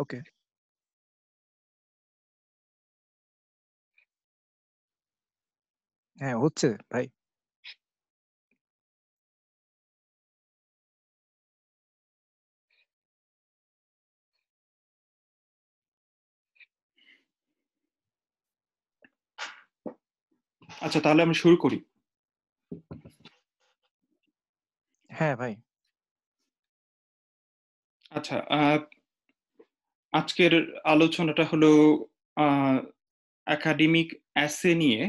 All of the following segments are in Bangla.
ওকে হ্যাঁ হচ্ছে ভাই। আচ্ছা তাহলে আমি শুরু করি। হ্যাঁ ভাই। আচ্ছা আহ, আজকের আলোচনাটা হলো একাডেমিক অ্যাসে নিয়ে,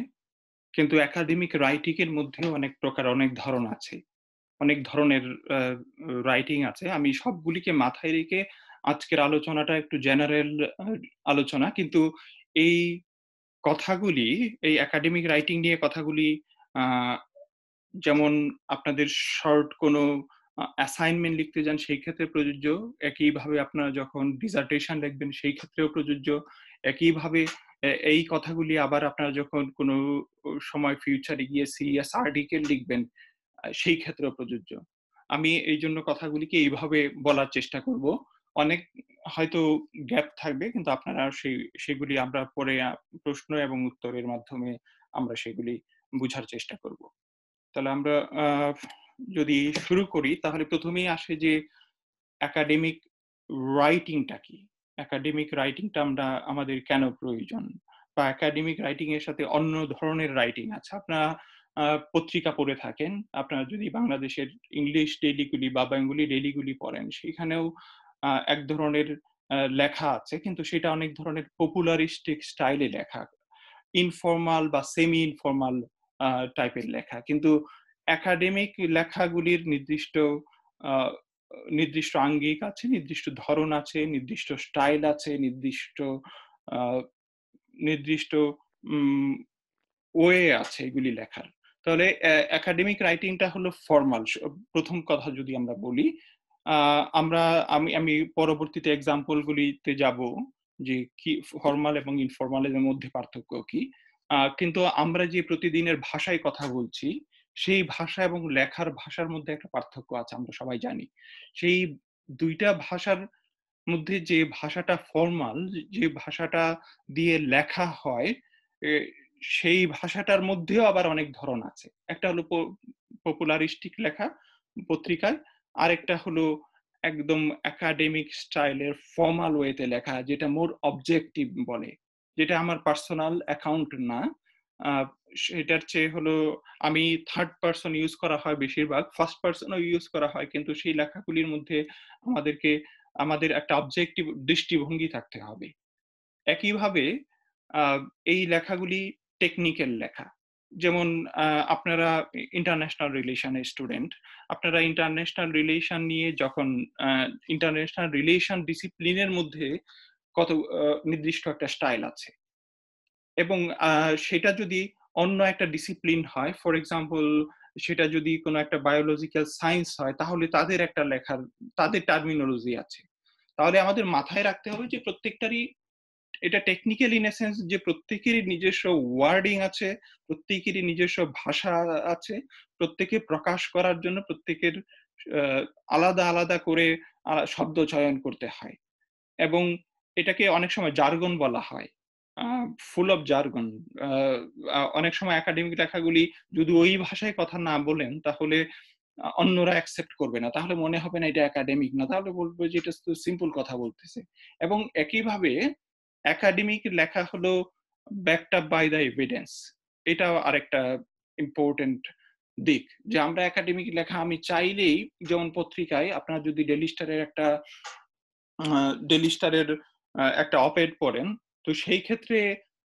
কিন্তু একাডেমিক রাইটিং এর মধ্যেও অনেক প্রকার অনেক ধরন আছে। অনেক ধরনের রাইটিং আছে। আমি সবগুলিকে মাথায় রেখে আজকের আলোচনাটা একটু জেনারেল আলোচনা। কিন্তু এই কথাগুলি, এই একাডেমিক রাইটিং নিয়ে কথাগুলি যেমন আপনাদের শর্ট কোনো অ্যাসাইনমেন্ট লিখতে যান, সেই ক্ষেত্রে প্রযোজ্য একইভাবে আপনারা যখন ডিজার্টেশন লিখবেন, সেই ক্ষেত্রেও প্রযোজ্য একইভাবে এই কথাগুলি আবার আপনারা যখন কোনো সময় ফিউচারে গিয়ে সিরিয়াস আর্টিকেল লিখবেন সেই ক্ষেত্রেও প্রযোজ্য। আমি এই জন্য কথাগুলিকে এইভাবে বলার চেষ্টা করব। অনেক হয়তো গ্যাপ থাকবে, কিন্তু আপনারা সেই, সেগুলি আমরা পরে প্রশ্ন এবং উত্তরের মাধ্যমে আমরা সেগুলি বুঝার চেষ্টা করব। তাহলে আমরা যদি শুরু করি, তাহলে প্রথমেই আসে যে একাডেমিক রাইটিংটা কি? একাডেমিক রাইটিংটা আমরা, আমাদের কেন প্রয়োজন? বা একাডেমিক রাইটিং এর সাথে অন্য ধরনের রাইটিং আছে? আপনারা পত্রিকা পড়ে থাকেন, আপনারা যদি বাংলাদেশের ইংলিশ ডেইলিগুলি বা বেঙ্গলি ডেইলিগুলি পড়েন, সেখানেও এক ধরনের লেখা আছে, কিন্তু সেটা অনেক ধরনের পপুলারিস্টিক স্টাইলে লেখা। ইনফর্মাল বা সেমি ইনফর্মাল টাইপের লেখা। কিন্তু একাডেমিক লেখাগুলির নির্দিষ্ট নির্দিষ্ট আঙ্গিক আছে, নির্দিষ্ট ধরন আছে, নির্দিষ্ট স্টাইল আছে, নির্দিষ্ট নির্দিষ্ট ওয়ে আছে এগুলি লেখার। তাহলে একাডেমিক রাইটিংটা হলো ফর্মাল প্রথম কথা যদি আমরা বলি আমরা, আমি আমি পরবর্তীতে এক্সাম্পলগুলিতে যাব যে কি ফর্মাল এবং ইনফর্মালের মধ্যে পার্থক্য কি। কিন্তু আমরা যে প্রতিদিনের ভাষায় কথা বলছি সেই ভাষা এবং লেখার ভাষার মধ্যে একটা পার্থক্য আছে, আমরা সবাই জানি। সেই দুইটা ভাষার মধ্যে যে ভাষাটা ফর্মাল যে ভাষাটা দিয়ে লেখা হয় সেই ভাষাটার মধ্যেও আবার অনেক ধরন আছে। একটা হলো পপুলারিস্টিক লেখা পত্রিকায়, আরেকটা হলো একদম একাডেমিক স্টাইলের ফর্মাল ওয়েতে লেখা, যেটা মোর অবজেক্টিভ বলে। যেটা আমার পার্সোনাল অ্যাকাউন্ট না। সেটার চেয়ে হলো আমি থার্ড পার্সন ইউজ করা হয় বেশিরভাগ ফার্স্ট পার্সনও ইউজ করা হয়, কিন্তু সেই লেখাগুলির মধ্যে আমাদেরকে, আমাদের একটা অবজেক্টিভ দৃষ্টিভঙ্গি থাকতে হবে। একইভাবে এই লেখাগুলি টেকনিক্যাল লেখা। যেমন আপনারা ইন্টারন্যাশনাল রিলেশনের স্টুডেন্ট আপনারা ইন্টারন্যাশনাল রিলেশন নিয়ে যখন ইন্টারন্যাশনাল রিলেশন ডিসিপ্লিনের মধ্যে কত নির্দিষ্ট একটা স্টাইল আছে। এবং সেটা যদি অন্য একটা ডিসিপ্লিন হয়। ফর এক্সাম্পল সেটা যদি কোনো একটা বায়োলজিক্যাল সায়েন্স হয়, তাহলে তাদের একটা লেখার, তাদের টার্মিনোলজি আছে। তাহলে আমাদের মাথায় রাখতে হবে যে প্রত্যেকটারই এটা টেকনিক্যাল ইন সেন্স যে প্রত্যেকেরই নিজস্ব ওয়ার্ডিং আছে, প্রত্যেকেরই নিজস্ব ভাষা আছে, প্রত্যেকে প্রকাশ করার জন্য প্রত্যেকের আলাদা আলাদা করে শব্দ চয়ন করতে হয়। এবং এটাকে অনেক সময় জার্গন বলা হয়। ফুল অফ জার্গন অনেক সময় একাডেমিক লেখাগুলি যদি ওই ভাষায় কথা না বলেন, তাহলে অন্যরা অ্যাকসেপ্ট করবে না। তাহলে মনে হবে না এটা একাডেমিক না। তাহলে বলবে যে এটা তো সিম্পল কথা বলতেছে। এবং একইভাবে একাডেমিক লেখা হলো backed up by the evidence এটাও আরেকটা ইম্পর্টেন্ট দিক যে আমরা একাডেমিক লেখা আমি চাইলেই যেমন পত্রিকায় আপনারা যদি ডেলি স্টারের একটা ডেলি স্টারের একটা অপেড পড়েন তো সেই ক্ষেত্রে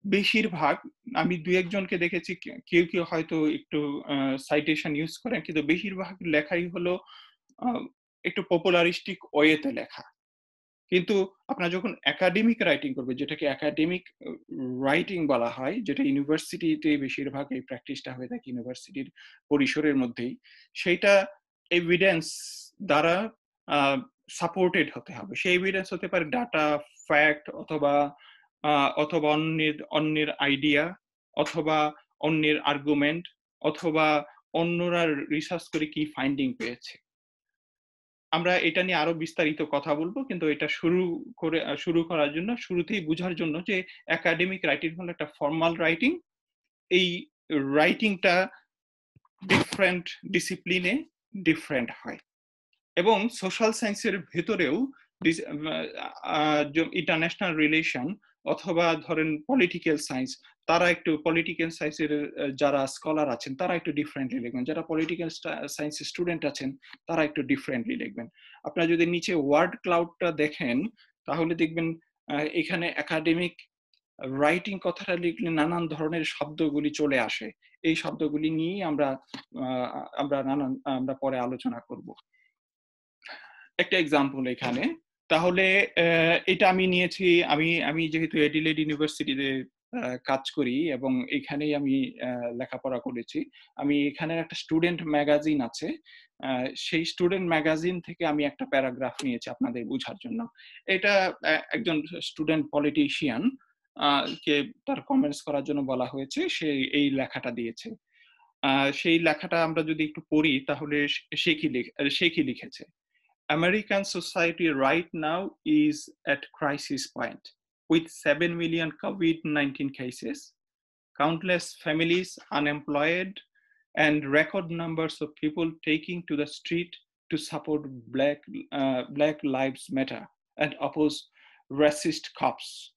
বেশিরভাগ, আমি দু একজনকে দেখেছি, কেউ কেউ হয়তো একটু সাইটেশন ইউজ করেন, কিন্তু বেশিরভাগ লেখাই হলো একটু পপুলারিস্টিক ওয়েতে লেখা। কিন্তু আপনার যখন একাডেমিক রাইটিং করবে, যেটাকে একাডেমিক রাইটিং বলা হয়, যেটা ইউনিভার্সিটিতে বেশিরভাগ এই প্র্যাকটিসটা হয়ে থাকে ইউনিভার্সিটির পরিসরের মধ্যেই, সেইটা এভিডেন্স দ্বারা সাপোর্টেড হতে হবে। সেই এভিডেন্স হতে পারে ডাটা ফ্যাক্ট অথবা অথবা অন্যের অন্যের আইডিয়া অথবা অন্যের আর্গুমেন্ট অথবা অন্যরা রিসার্চ করে কি ফাইন্ডিং পেয়েছে। আমরা এটা নিয়ে আরও বিস্তারিত কথা বলব, কিন্তু এটা শুরু করে শুরু করার জন্য, শুরুতেই বোঝার জন্য যে একাডেমিক রাইটিং হলো একটা ফর্মাল রাইটিং এই রাইটিংটা ডিফারেন্ট ডিসিপ্লিনে ডিফারেন্ট হয়। এবং সোশ্যাল সায়েন্সের ভেতরেও ইন্টারন্যাশনাল রিলেশন অথবা ধরেন পলিটিক্যাল সায়েন্স তারা একটু পলিটিক্যাল সায়েন্সের যারা স্কলার আছেন, তারা একটু ডিফারেন্টলি লিখবেন। যারা পলিটিক্যাল সায়েন্স স্টুডেন্ট আছেন, তারা একটু ডিফারেন্টলি লিখবেন। আপনারা যদি নিচে ওয়ার্ড ক্লাউডটা দেখেন, তাহলে দেখবেন এখানে একাডেমিক রাইটিং কথাটা লিখলে নানান ধরনের শব্দগুলি চলে আসে। এই শব্দগুলি নিয়েই আমরা আমরা নানান, আমরা পরে আলোচনা করব। একটা এক্সাম্পল এখানে। তাহলে এটা আমি নিয়েছি, আমি আমি যেহেতু এডিলেড ইউনিভার্সিটিতে কাজ করি এবং এখানেই আমি লেখাপড়া করেছি, আমি এখানে একটা স্টুডেন্ট ম্যাগাজিন আছে সেই স্টুডেন্ট ম্যাগাজিন থেকে আমি একটা প্যারাগ্রাফ নিয়েছি আপনাদের বোঝার জন্য। এটা একজন স্টুডেন্ট পলিটিশিয়ান কে তার কমেন্টস করার জন্য বলা হয়েছে, সে এই লেখাটা দিয়েছে। সেই লেখাটা আমরা যদি একটু পড়ি, তাহলে সে কি সে কি লিখেছে? American society right now is at crisis point with 7 million COVID-19 cases, countless families unemployed, and record numbers of people taking to the street to support Black, uh, Black Lives Matter and oppose racist cops.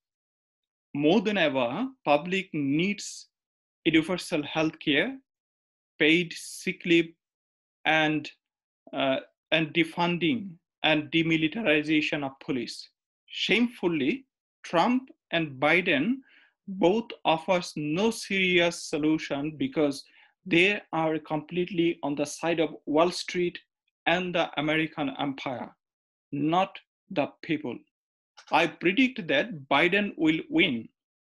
More than ever, public needs universal health care, paid sick leave, and uh, and defunding and demilitarization of police. Shamefully, Trump and Biden both offers no serious solution because they are completely on the side of Wall Street and the American empire, not the people. I predict that Biden will win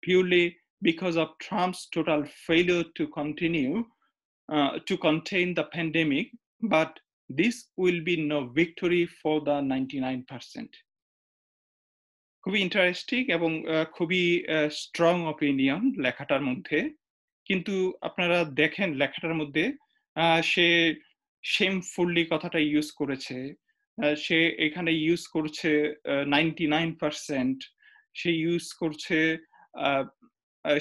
purely because of Trump's total failure to continue uh, to contain the pandemic, but this will be no victory for the 99%. খুবই ইন্টারেস্টিং এবং খুবই স্ট্রং অপিনিয়ন লেখাটার মধ্যে। কিন্তু আপনারা দেখেন লেখাটার মধ্যে সে শেমফুললি কথাটা ইউজ করেছে। সে এখানে ইউজ করছে নাইনটি নাইন পার্সেন্ট সে ইউজ করছে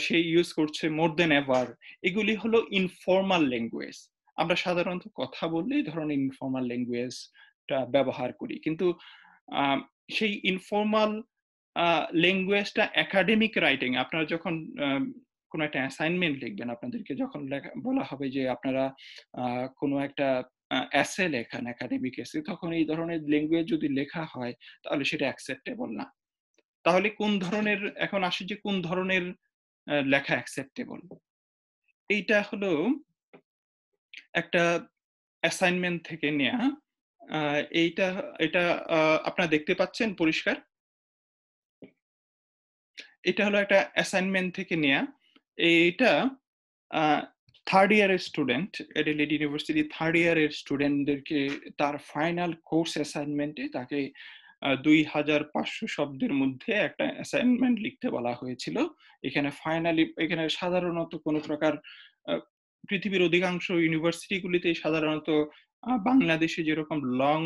সে ইউজ করছে মোর দেন এভার এগুলি হলো ইনফর্মাল ল্যাঙ্গুয়েজ আমরা সাধারণত কথা বললেই ধরুন ইনফর্মাল ল্যাঙ্গুয়েজটা ব্যবহার করি। কিন্তু সেই ইনফর্মাল ল্যাঙ্গুয়েজটা একাডেমিক রাইটিং আপনারা যখন কোনো একটা অ্যাসাইনমেন্ট লিখবেন, আপনাদেরকে যখন বলা হবে যে আপনারা কোনো একটা অ্যাসে লেখান একাডেমিক এসে তখন এই ধরনের ল্যাঙ্গুয়েজ যদি লেখা হয়, তাহলে সেটা অ্যাকসেপ্টেবল না। তাহলে কোন ধরনের, এখন আসে যে কোন ধরনের লেখা অ্যাকসেপ্টেবল এইটা হলো একটা অ্যাসাইনমেন্ট থেকে নেয়া। এইটা, এটা আপনারা দেখতে পাচ্ছেন পরিষ্কার? এটা হলো একটা অ্যাসাইনমেন্ট থেকে নেয়া। এইটা থার্ড ইয়ারের স্টুডেন্ট এডিলেড ইউনিভার্সিটি থার্ড ইয়ারের স্টুডেন্টদেরকে তার ফাইনাল কোর্স অ্যাসাইনমেন্টে তাকে দুই হাজার পাঁচশো শব্দের মধ্যে একটা অ্যাসাইনমেন্ট লিখতে বলা হয়েছিল। এখানে ফাইনালি এখানে সাধারণত কোনো প্রকার পৃথিবীর অধিকাংশ ইউনিভার্সিটিগুলিতে সাধারণত বাংলাদেশে যেরকম লং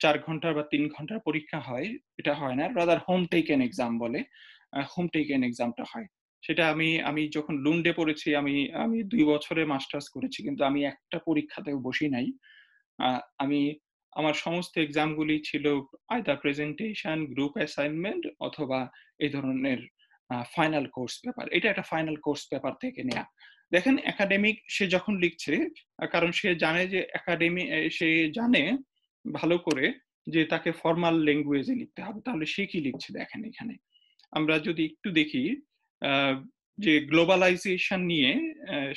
চার ঘণ্টার বা তিন ঘণ্টার পরীক্ষা হয়, এটা হয় না রাদার হোম টেকেন এক্সাম বলে হোম টেকেন এক্সামটা হয়। সেটা আমি আমি যখন লুন্ডে পড়েছি, আমি আমি দুই বছরে মাস্টার্স করেছি, কিন্তু আমি একটা পরীক্ষাতেও বসি নাই। আমি, আমার সমস্ত এক্সামগুলি ছিল আইদার প্রেজেন্টেশন গ্রুপ অ্যাসাইনমেন্ট অথবা এই ধরনের ফাইনাল কোর্স পেপার এটা একটা ফাইনাল কোর্স পেপার থেকে নেয়া। দেখেন একাডেমিক সে যখন লিখছে কারণ সে জানে যে একাডেমি সে জানে ভালো করে যে তাকে ফর্মাল ল্যাঙ্গুয়েজে লিখতে হবে। তাহলে সে কি লিখছে দেখেন এখানে। আমরা যদি একটু দেখি যে গ্লোবালাইজেশন নিয়ে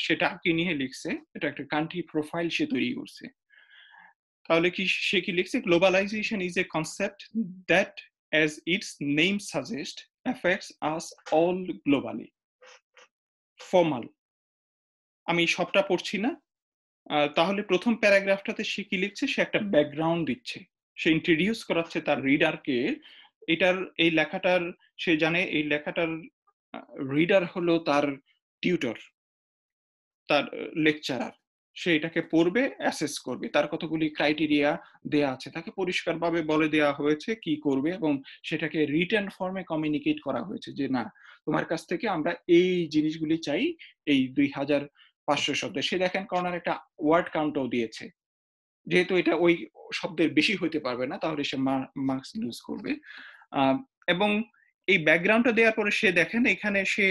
সেটা কি নিয়ে লিখছে, এটা একটা কান্ট্রি প্রোফাইল সে তৈরি করছে। তাহলে কি সে কি লিখছে? Globalisation is a concept that as its name suggest affects us all globally formal আমি সবটা পড়ছি না। তাহলে প্রথম প্যারাগ্রাফটাতে সে কি লিখছে? সে একটা ব্যাকগ্রাউন্ড দিচ্ছে। সে ইন্ট্রোডিউস করাচ্ছে তার রিডারকে এটার, এই লেখাটার, সে জানে এই লেখাটার রিডার হলো তার টিউটর তার লেকচারার সে এটাকে পড়বে অ্যাসেস করবে। তার কতগুলি ক্রাইটেরিয়া দেয়া আছে, তাকে পরিষ্কারভাবে বলে দেওয়া হয়েছে কি করবে এবং সেটাকে রিটার্ন ফর্মে কমিউনিকেট করা হয়েছে যে, না, তোমার কাছ থেকে আমরা এই জিনিসগুলি চাই, এই দুই হাজার পাঁচশো শব্দে। সে দেখেন কর্নার একটা ওয়ার্ড কাউন্টও দিয়েছে। যেহেতু এটা ওই শব্দের বেশি হইতে পারবে না, তাহলে সে মার্কস লুজ করবে। এবং এই ব্যাকগ্রাউন্ডটা দেওয়ার পরে সে দেখেন এখানে সে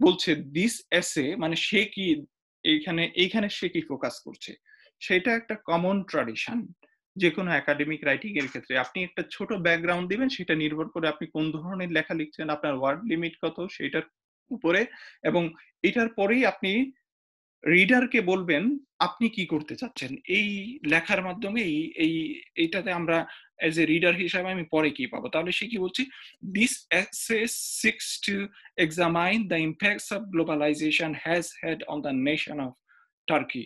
বলছে দিস এসে মানে সে কি এইখানে এইখানে সে কি ফোকাস করছে? সেটা একটা কমন ট্রাডিশন যে কোনো একাডেমিক রাইটিং এর ক্ষেত্রে। আপনি একটা ছোট ব্যাকগ্রাউন্ড দিবেন, সেটা নির্ভর করে আপনি কোন ধরনের লেখা লিখছেন, আপনার ওয়ার্ড লিমিট কত, সেটার উপরে। এবং এটার পরেই আপনি রিডারকে বলবেন আপনি কি করতে চাচ্ছেন এই লেখার মাধ্যমে এই এই এইটাতে আমরা এজ এ রিডার হিসাবে আমি পরে কি পাবো তাহলে সে কি বলছি this essay seeks to examine the impacts of globalisation has had on the nation of Turkey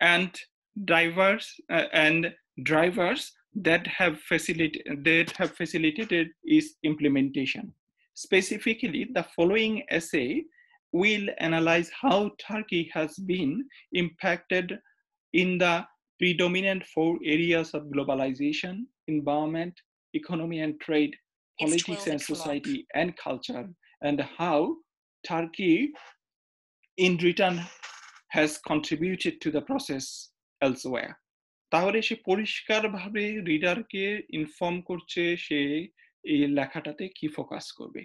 and drivers and drivers that have facilitated that have facilitated its implementation. Specifically, the following essay will analyze how Turkey has been impacted in the predominant four areas of globalization, environment, economy and trade, politics and society, and culture, and how Turkey, in return, has contributed to the process elsewhere. তাহলে সে পরিষ্কারভাবে রিডারকে ইনফর্ম করছে সে এই লেখাটাতে কি ফোকাস করবে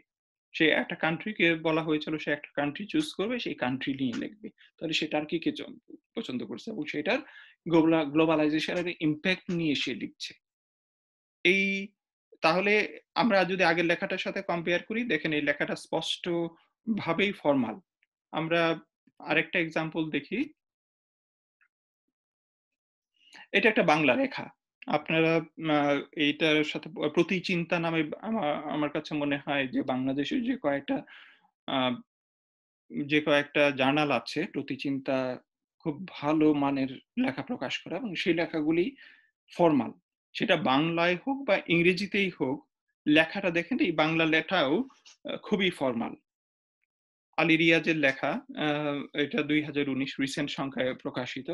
সে একটা কান্ট্রিকে বলা হয়েছিল, সে একটা কান্ট্রি চুজ করবে, সেই কান্ট্রি নিয়ে লিখবে। তাহলে সে টার্কিকে পছন্দ করছে? এবং সেটার গ্লোবালাইজেশনের ইম্প্যাক্ট নিয়ে সে লিখছে। এই, তাহলে আমরা যদি আগের লেখাটার সাথে কম্পেয়ার করি, দেখেন এই লেখাটা স্পষ্ট ভাবেই ফর্মাল আমরা আরেকটা এক্সাম্পল দেখি। এটা একটা বাংলা রেখা। আপনারা এইটার সাথে প্রতি চিন্তা নামে আমার কাছে মনে হয় যে, বাংলাদেশের যে কয়েকটা যে কয়েকটা জার্নাল আছে, প্রতি চিন্তা খুব ভালো মানের লেখা প্রকাশ করা এবং সেই লেখাগুলি ফর্মাল। সেটা বাংলায় হোক বা ইংরেজিতেই হোক, লেখাটা দেখেন এই বাংলা লেখাও খুবই ফর্মাল। আলী রিয়াজের লেখা এটা দুই হাজার উনিশ রিসেন্ট সংখ্যায় প্রকাশিত।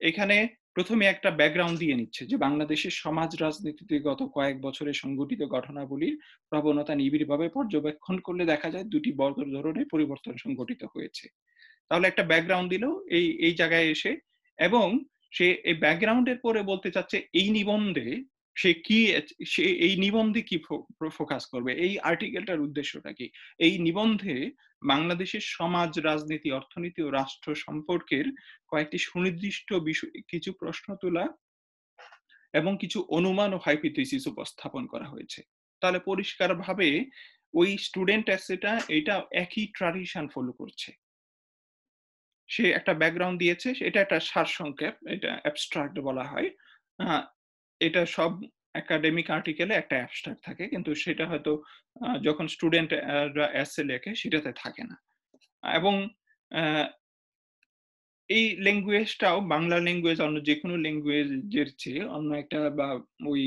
এখানে প্রথমে একটা ব্যাকগ্রাউন্ড দিয়ে নিচ্ছে যে বাংলাদেশের সমাজ রাজনীতিতে গত কয়েক বছরে সংঘটিত ঘটনাবলীর প্রবণতা নিবিড়ভাবে পর্যবেক্ষণ করলে দেখা যায় দুটি বড় ধরনের পরিবর্তন সংঘটিত হয়েছে। তাহলে একটা ব্যাকগ্রাউন্ড দিল এই এই জায়গায় এসে এবং সে এই ব্যাকগ্রাউন্ডের পরে বলতে চাচ্ছে এই নিবন্ধে সে কি, সে এই নিবন্ধে কি ফোকাস করবে? এই আর্টিকেলটার উদ্দেশ্যটা কি? এই নিবন্ধে বাংলাদেশের সমাজ, রাজনীতি, অর্থনীতি ও রাষ্ট্র সম্পর্কের কয়েকটি সুনির্দিষ্ট বিষয়, কিছু প্রশ্ন তোলা এবং কিছু অনুমান ও হাইপোথিসিস উপস্থাপন করা হয়েছে। তাহলে পরিষ্কারভাবে ওই স্টুডেন্ট অ্যাসেটা এটা একই ট্রাডিশন ফলো করছে। সে একটা ব্যাকগ্রাউন্ড দিয়েছে, এটা একটা সারসংক্ষেপ, এটা অ্যাবস্ট্রাক্ট বলা হয়। এটা সব একাডেমিক আর্টিকেলে একটা অ্যাবস্ট্রাক্ট থাকে, কিন্তু সেটা হয়তো যখন স্টুডেন্ট এসে লেখে সেটাতে থাকে না। এবং এই ল্যাঙ্গুয়েজটাও বাংলা ল্যাঙ্গুয়েজ অন্য যে কোনো ল্যাঙ্গুয়েজের চেয়ে অন্য একটা বা ওই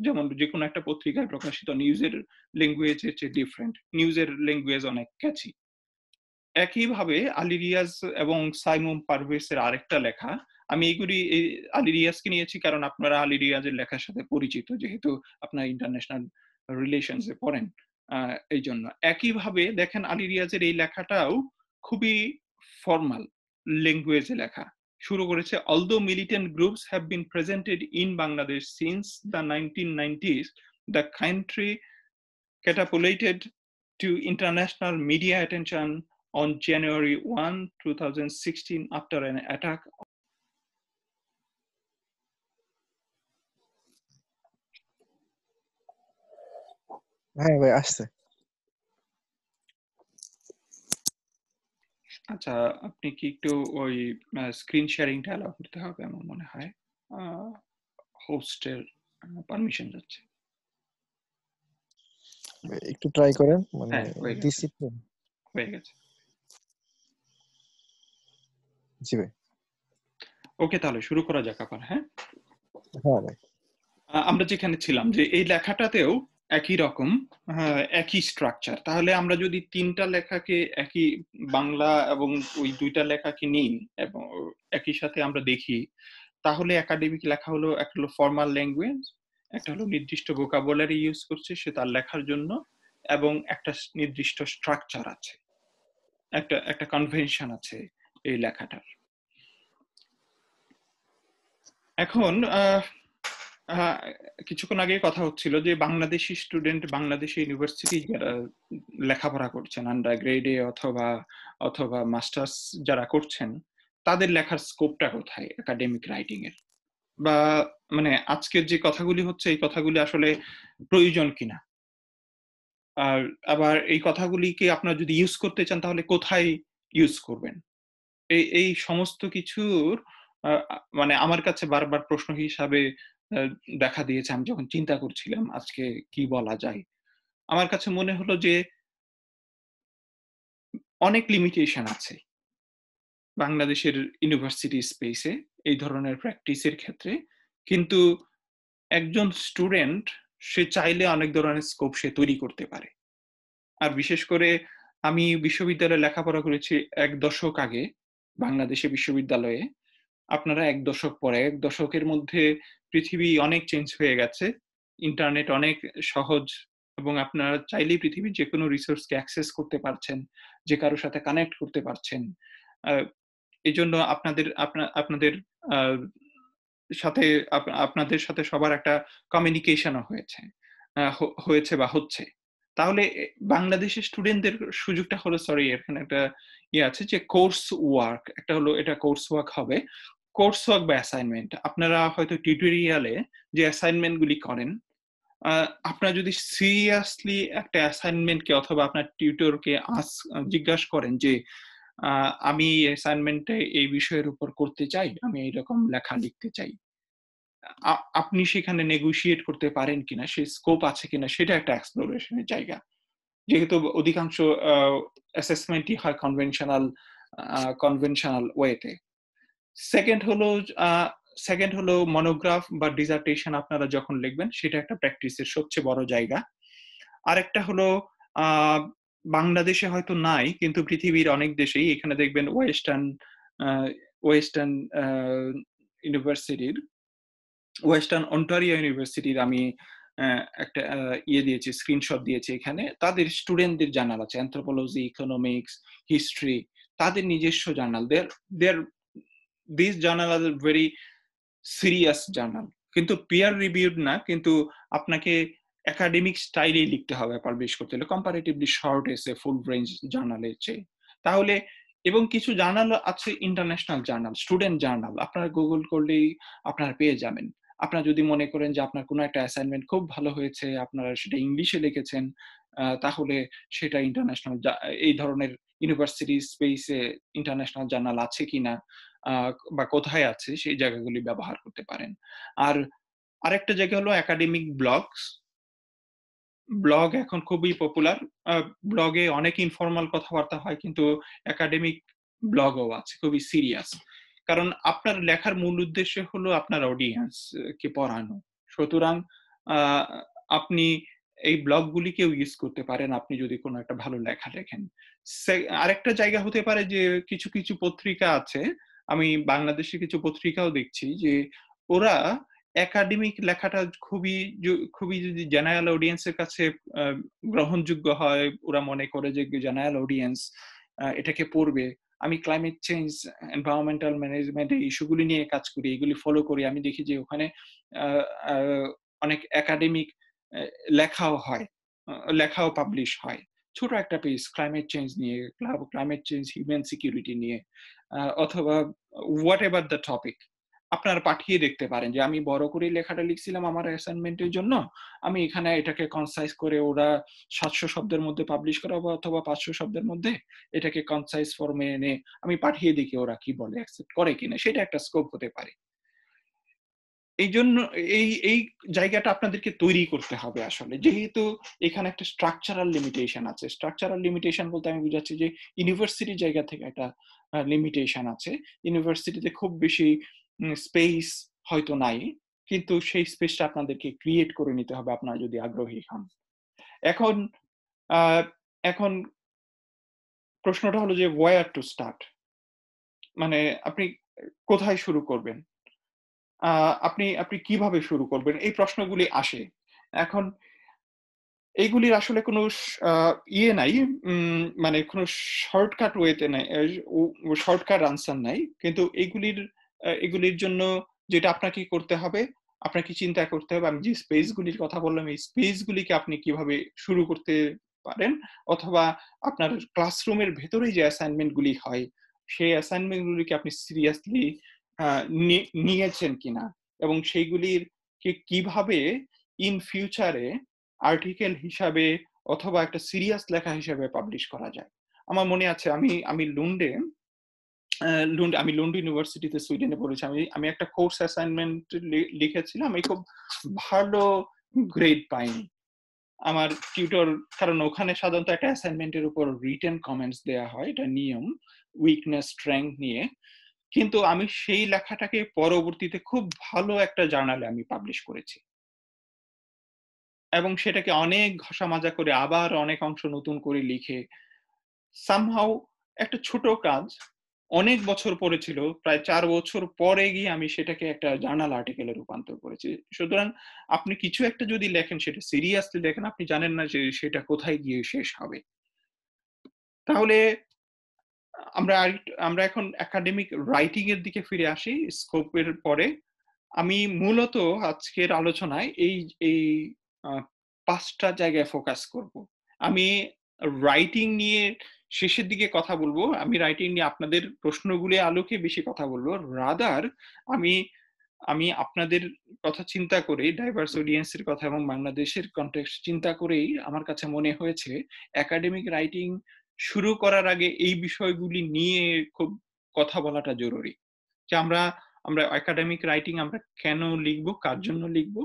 যেমন যে কোনো একটা পত্রিকায় প্রকাশিত নিউজের ল্যাঙ্গুয়েজের চেয়ে ডিফারেন্ট নিউজের ল্যাঙ্গুয়েজ অনেক ক্যাচি একইভাবে আলী রিয়াজ এবং সাইমুম পারভেজের আরেকটা লেখা। আমি এইগুলি আলী রিয়াজকে নিয়েছি কারণ আপনারা আলী রিয়াজের লেখার সাথে পরিচিত, যেহেতু আপনার ইন্টারন্যাশনাল রিলেশনসে পড়েন এই জন্য। একইভাবে দেখেন আলী রিয়াজের এই লেখাটাও খুবই ফর্মাল ল্যাঙ্গুয়েজে লেখা। শুরু করেছে although militant groups have been presented in Bangladesh since the nineteen nineties the country catapulted to international media attention on January 1, 2016 after an attack হ্যাঁ ভাই আসছে। আচ্ছা আপনি কি একটু ওই স্ক্রিন শেয়ারিংটা অ্যালাউ করতে হবে আমার মনে হয়। হোস্টের পারমিশন যাচ্ছে। একটু ট্রাই করেন মানে হ্যাঁ, হয়ে গেছে। দিছি তো। হয়ে গেছে জি ভাই। ওকে তাহলে শুরু করা যাক আবার হ্যাঁ? হ্যাঁ ভাই। আমরা যেখানে ছিলাম যে এই লেখাটাতেও একই রকম একই স্ট্রাকচার তাহলে আমরা যদি তিনটা লেখাকে একই বাংলা এবং ওই দুইটা লেখাকে নিই এবং একই সাথে আমরা দেখি তাহলে একাডেমিক লেখা হলো একটা হলো ফর্মাল ল্যাঙ্গুয়েজ একটা হলো নির্দিষ্ট ভোকাবুলারি ইউজ করছে সে তার লেখার জন্য এবং একটা নির্দিষ্ট স্ট্রাকচার আছে। একটা একটা কনভেনশন আছে। এই লেখাটার। এখন কিছুক্ষণ আগে কথা হচ্ছিল যে বাংলাদেশি স্টুডেন্ট বাংলাদেশি ইউনিভার্সিটি যারা লেখাপড়া করছেন আন্ডার গ্রেডে অথবা অথবা মাস্টার্স যারা করছেন, তাদের লেখার স্কোপটা কোথায় একাডেমিক রাইটিং এর? বা মানে আজকের যে কথাগুলি হচ্ছে, এই কথাগুলি আসলে প্রয়োজন কিনা? আর আবার এই কথাগুলিকে আপনারা যদি ইউজ করতে চান, তাহলে কোথায় ইউজ করবেন? এই এই সমস্ত কিছুর মানে আমার কাছে বারবার প্রশ্ন হিসাবে দেখা দিয়েছে। আমি যখন চিন্তা করছিলাম আজকে কি বলা যায়, আমার কাছে মনে হলো যে, অনেক লিমিটেশন আছে। বাংলাদেশের ইউনিভার্সিটি স্পেসে এই ধরনের প্র্যাকটিসের ক্ষেত্রে। কিন্তু একজন স্টুডেন্ট সে চাইলে অনেক ধরনের স্কোপ সে তৈরি করতে পারে। আর বিশেষ করে আমি বিশ্ববিদ্যালয়ে লেখাপড়া করেছি এক দশক আগে। বাংলাদেশে বিশ্ববিদ্যালয়ে আপনারা এক দশক পরে, এক দশকের মধ্যে পৃথিবী অনেক চেঞ্জ হয়ে গেছে। ইন্টারনেট অনেক সহজ এবং আপনারা চাইলেই পৃথিবীর যে কোনো রিসোর্সকে অ্যাক্সেস করতে পারছেন, যে কারোর সাথে কানেক্ট করতে পারছেন। এই জন্য আপনাদের আপনাদের সাথে আপনাদের সাথে সবার একটা কমিউনিকেশনও হয়েছে। হয়েছে বা হচ্ছে। তাহলে বাংলাদেশের স্টুডেন্টদের সুযোগটা হলো সরি এখানে একটা ইয়ে আছে যে কোর্স ওয়ার্ক একটা হলো, এটা কোর্স ওয়ার্ক হবে। কোর্স ওয়ার্ক বা অ্যাসাইনমেন্ট আপনারা হয়তো টিউটোরিয়ালে যে অ্যাসাইনমেন্ট গুলি করেন আপনারা যদি সিরিয়াসলি একটা অ্যাসাইনমেন্টকে অথবা আপনার টিউটরকে আস জিজ্ঞাসা করেন যে আমি অ্যাসাইনমেন্টে এই বিষয়ের উপর করতে চাই, আমি এইরকম লেখা লিখতে চাই। আপনি সেখানে নেগোসিয়েট করতে পারেন কিনা সেই স্কোপ আছে কিনা, সেটা একটা এক্সপ্লোরেশনের জায়গা। যেহেতু অধিকাংশ অ্যাসেসমেন্টই হয় কনভেনশনাল কনভেনশনাল ওয়েতে সেকেন্ড হলো সেকেন্ড হলো মনোগ্রাফ বা ডিজার্টেশন আপনারা যখন লিখবেন, সেটা একটা প্র্যাকটিসের সবচেয়ে বড় জায়গা। আরেকটা হলো বাংলাদেশে হয়তো নাই, কিন্তু পৃথিবীর অনেক দেশেই এখানে দেখবেন ওয়েস্টার্ন ওয়েস্টার্ন ইউনিভার্সিটির ওয়েস্টার্ন অন্টারিও ইউনিভার্সিটির আমি একটা ইয়ে দিয়েছি, স্ক্রিনশট দিয়েছি এখানে। তাদের স্টুডেন্টদের জার্নাল আছে, অ্যান্থ্রোপোলজি, ইকোনমিক্স, হিস্ট্রি, তাদের নিজস্ব জার্নাল। দের দের this journal are very serious journal. কিন্তু পিয়ার রিভিউড না, কিন্তু আপনাকে একাডেমিক স্টাইলেই লিখতে হবে পাবলিশ করতে হলে। কম্পারেটিভলি শর্ট এসে ফুল রেঞ্জ জার্নালের চেয়ে। তাহলে, এবং কিছু জার্নাল আছে ইন্টারন্যাশনাল জার্নাল স্টুডেন্ট জার্নাল। আপনারা গুগল করলেই আপনারা পেয়ে যাবেন। আপনারা যদি মনে করেন যে আপনার কোনো একটা অ্যাসাইনমেন্ট খুব ভালো হয়েছে, আপনারা সেটা ইংলিশে লিখেছেন তাহলে সেটা ইন্টারন্যাশনাল এই ধরনের ইউনিভার্সিটি স্পেসে ইন্টারন্যাশনাল জার্নাল আছে কিনা বা কোথায় আছে, সেই জায়গাগুলি ব্যবহার করতে পারেন। আর আরেকটা জায়গা হলো একাডেমিক ব্লগস ব্লগ এখন খুবই পপুলার ব্লগে অনেক ইনফর্মাল কথাবার্তা হয়, কিন্তু একাডেমিক ব্লগও আছে, খুবই সিরিয়াস কারণ আপনার লেখার মূল উদ্দেশ্য হলো আপনার অডিয়েন্স কে পড়ানো। সুতরাং আপনি এই ব্লগগুলিকেও ইউজ করতে পারেন, আপনি যদি কোনো একটা ভালো লেখা লেখেন। আরেকটা জায়গা হতে পারে যে কিছু কিছু পত্রিকা আছে, আমি বাংলাদেশে কিছু পত্রিকাও দেখছি যে ওরা একাডেমিক লেখাটা খুবই খুবই যদি জেনারেল অডিয়েন্সের কাছে গ্রহণযোগ্য হয়, ওরা মনে করে যে জেনারেল অডিয়েন্স এটাকে পড়বে। আমি ক্লাইমেট চেঞ্জ এনভায়রনমেন্টাল ম্যানেজমেন্ট এই ইস্যুগুলি নিয়ে কাজ করি, এগুলি ফলো করি। আমি দেখি যে ওখানে অনেক একাডেমিক লেখাও হয় লেখাও পাবলিশ হয়। ছোট একটা পেজ ক্লাইমেট চেঞ্জ নিয়ে ক্লাইমেট চেঞ্জ হিউম্যান সিকিউরিটি নিয়ে অথবা হোয়াট এভার দ্য টপিক আপনারা পাঠিয়ে দেখতে পারেন যে আমি বড় করে লেখাটা লিখছিলাম আমার অ্যাসাইনমেন্টের জন্য। আমি এখানে এটাকে কনসাইজ করে ওরা সাতশো শব্দের মধ্যে পাবলিশ করাবো অথবা পাঁচশো শব্দের মধ্যে এটাকে কনসাইজ ফর্মে এনে আমি পাঠিয়ে দেখি ওরা কি বলে অ্যাকসেপ্ট করে কিনা। সেটা একটা স্কোপ হতে পারে। এই জন্য এই এই জায়গাটা আপনাদেরকে তৈরি করতে হবে আসলে। যেহেতু এখানে একটা স্ট্রাকচারাল লিমিটেশন আছে। স্ট্রাকচারাল লিমিটেশন বলতে আমি বুঝাচ্ছি যে ইউনিভার্সিটি জায়গা থেকে একটা লিমিটেশন আছে। ইউনিভার্সিটিতে খুব বেশি স্পেস হয়তো নাই কিন্তু সেই স্পেসটা আপনাদেরকে ক্রিয়েট করে নিতে হবে আপনারা যদি আগ্রহী হন। এখন এখন প্রশ্নটা হলো যে ওয়ার টু স্টার্ট মানে আপনি কোথায় শুরু করবেন? আপনি আপনি কীভাবে শুরু করবেন? এই প্রশ্নগুলি আসে। এখন এইগুলির আসলে কোনো ইয়ে নাই মানে কোনো শর্টকাট ওয়েতে নাই শর্টকাট আনসার নাই কিন্তু এগুলির আহ, এগুলির জন্য যেটা আপনাকে করতে হবে, আপনাকে চিন্তা করতে হবে। আমি যে স্পেসগুলির কথা বললাম, এই স্পেসগুলিকে আপনি কীভাবে শুরু করতে পারেন? অথবা আপনার ক্লাসরুমের ভেতরেই যে অ্যাসাইনমেন্টগুলি হয়, সেই অ্যাসাইনমেন্টগুলিকে আপনি সিরিয়াসলি নিয়েছেন কিনা? এবং সেইগুলির কীভাবে ইন ফিউচারে আর্টিকেল হিসাবে অথবা একটা সিরিয়াস লেখা হিসাবে পাবলিশ করা যায়? আমার মনে আছে, আমি আমি লুন্ডে লুন্ড আমি লুন্ড ইউনিভার্সিটিতে সুইডেনে পড়েছি। আমি আমি একটা কোর্স অ্যাসাইনমেন্ট লিখেছিলাম। আমি খুব ভালো গ্রেড পাইনি। আমার টিউটর কারণ ওখানে সাধারণত একটা অ্যাসাইনমেন্টের উপর রিটেন কমেন্টস দেয়া হয়। এটা নিয়ম উইকনেস স্ট্রেংথ নিয়ে। কিন্তু আমি সেই লেখাটাকে পরবর্তীতে খুব ভালো একটা জার্নালে আমি পাবলিশ করেছি। এবং সেটাকে অনেক ঘষা মাজা করে আবার অনেক অংশ নতুন করে লিখে সামহাও একটা ছোট কাজ অনেক বছর পরে ছিল, প্রায় চার বছর পরে গিয়ে আমি সেটাকে একটা জার্নাল আর্টিকেলে রূপান্তর করেছি। সুতরাং আপনি কিছু একটা যদি লেখেন, সেটা সিরিয়াসলি লেখেন, আপনি জানেন না যে সেটা কোথায় গিয়ে শেষ হবে। তাহলে আমরা আমরা এখন একাডেমিক রাইটিং এর দিকে ফিরে আসি স্কোপের পরে। আমি মূলত আজকের আলোচনায় এই এই পাঁচটা জায়গায় ফোকাস করব। আমি রাইটিং নিয়ে শেষের দিকে কথা বলব। আমি রাইটিং নিয়ে আপনাদের প্রশ্নগুলি আলোকে বেশি কথা বলব। রাদার আমি আমি আপনাদের কথা চিন্তা করে ডাইভার্স অডিয়েন্সের কথা এবং বাংলাদেশের কন্টেক্সট চিন্তা করেই আমার কাছে মনে হয়েছে একাডেমিক রাইটিং শুরু করার আগে এই বিষয়গুলি নিয়ে খুব কথা বলাটা জরুরি। যে আমরা আমরা একাডেমিক রাইটিং আমরা কেন লিখব, কার জন্য লিখব?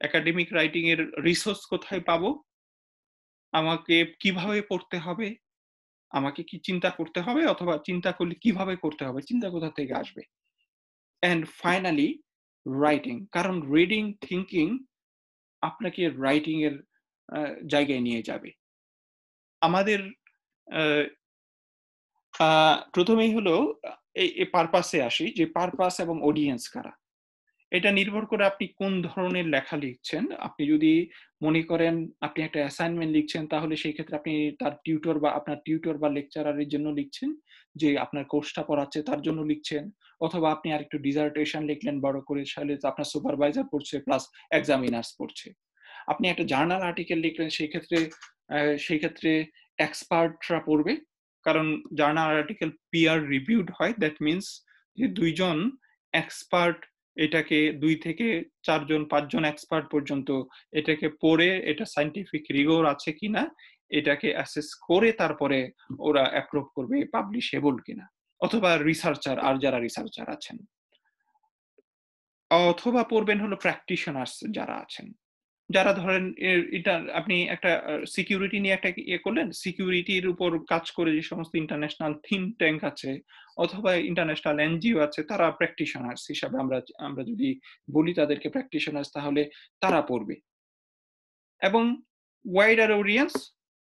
একাডেমিক রাইটিং এর রিসোর্স কোথায় পাবো? আমাকে কীভাবে পড়তে হবে? আমাকে কি চিন্তা করতে হবে অথবা চিন্তা করলে কীভাবে করতে হবে? চিন্তা কোথা থেকে আসবে? অ্যান্ড ফাইনালি রাইটিং কারণ রিডিং থিঙ্কিং আপনাকে রাইটিং এর জায়গায় নিয়ে যাবে। আমাদের প্রথমেই হলো এই পারপাসে আসি যে পারপাস এবং অডিয়েন্স কারা? এটা নির্ভর করে আপনি কোন ধরনের লেখা লিখছেন। আপনি যদি মনে করেন আপনি একটা অ্যাসাইনমেন্ট লিখছেন, তাহলে সেই ক্ষেত্রে আপনি তার টিউটর বা আপনার টিউটর বা লেকচারারের জন্য লিখছেন, যে আপনার কোর্সটা পড়াচ্ছে তার জন্য লিখছেন। অথবা আপনি আর একটু ডিজার্টেশন লিখলেন বড় করে, তাহলে আপনার সুপারভাইজার পড়ছে প্লাস এক্সামিনার্স পড়ছে। আপনি একটা জার্নাল আর্টিকেল লিখলেন, সেই ক্ষেত্রে সেই ক্ষেত্রে এক্সপার্টরা পড়বে। কারণ জার্নাল আর্টিকেল পিয়ার রিভিউড হয় দ্যাট মিনস যে দুইজন এক্সপার্ট এটাকে দুই থেকে চারজন, পাঁচজন এক্সপার্ট পর্যন্ত এটাকে পড়ে এটা সাইন্টিফিক রিগোর আছে কিনা, এটাকে অ্যাসেস করে তারপরে ওরা অ্যাপ্রুভ করবে পাবলিশেবল কিনা, অথবা রিসার্চার আর যারা রিসার্চার আছেন। অথবা পড়বেন হলো প্র্যাকটিশনার্স যারা আছেন। যারা ধরেন এটা আপনি একটা সিকিউরিটি নিয়ে একটা ইয়ে করলেন সিকিউরিটির উপর কাজ করে যে সমস্ত ইন্টারন্যাশনাল থিম ট্যাঙ্ক আছে, অথবা ইন্টারন্যাশনাল এনজিও আছে, তারা প্র্যাকটিশনার্স হিসাবে আমরা আমরা যদি বলি তাদেরকে প্র্যাকটিশনার্স তাহলে তারা পড়বে। এবং wider audience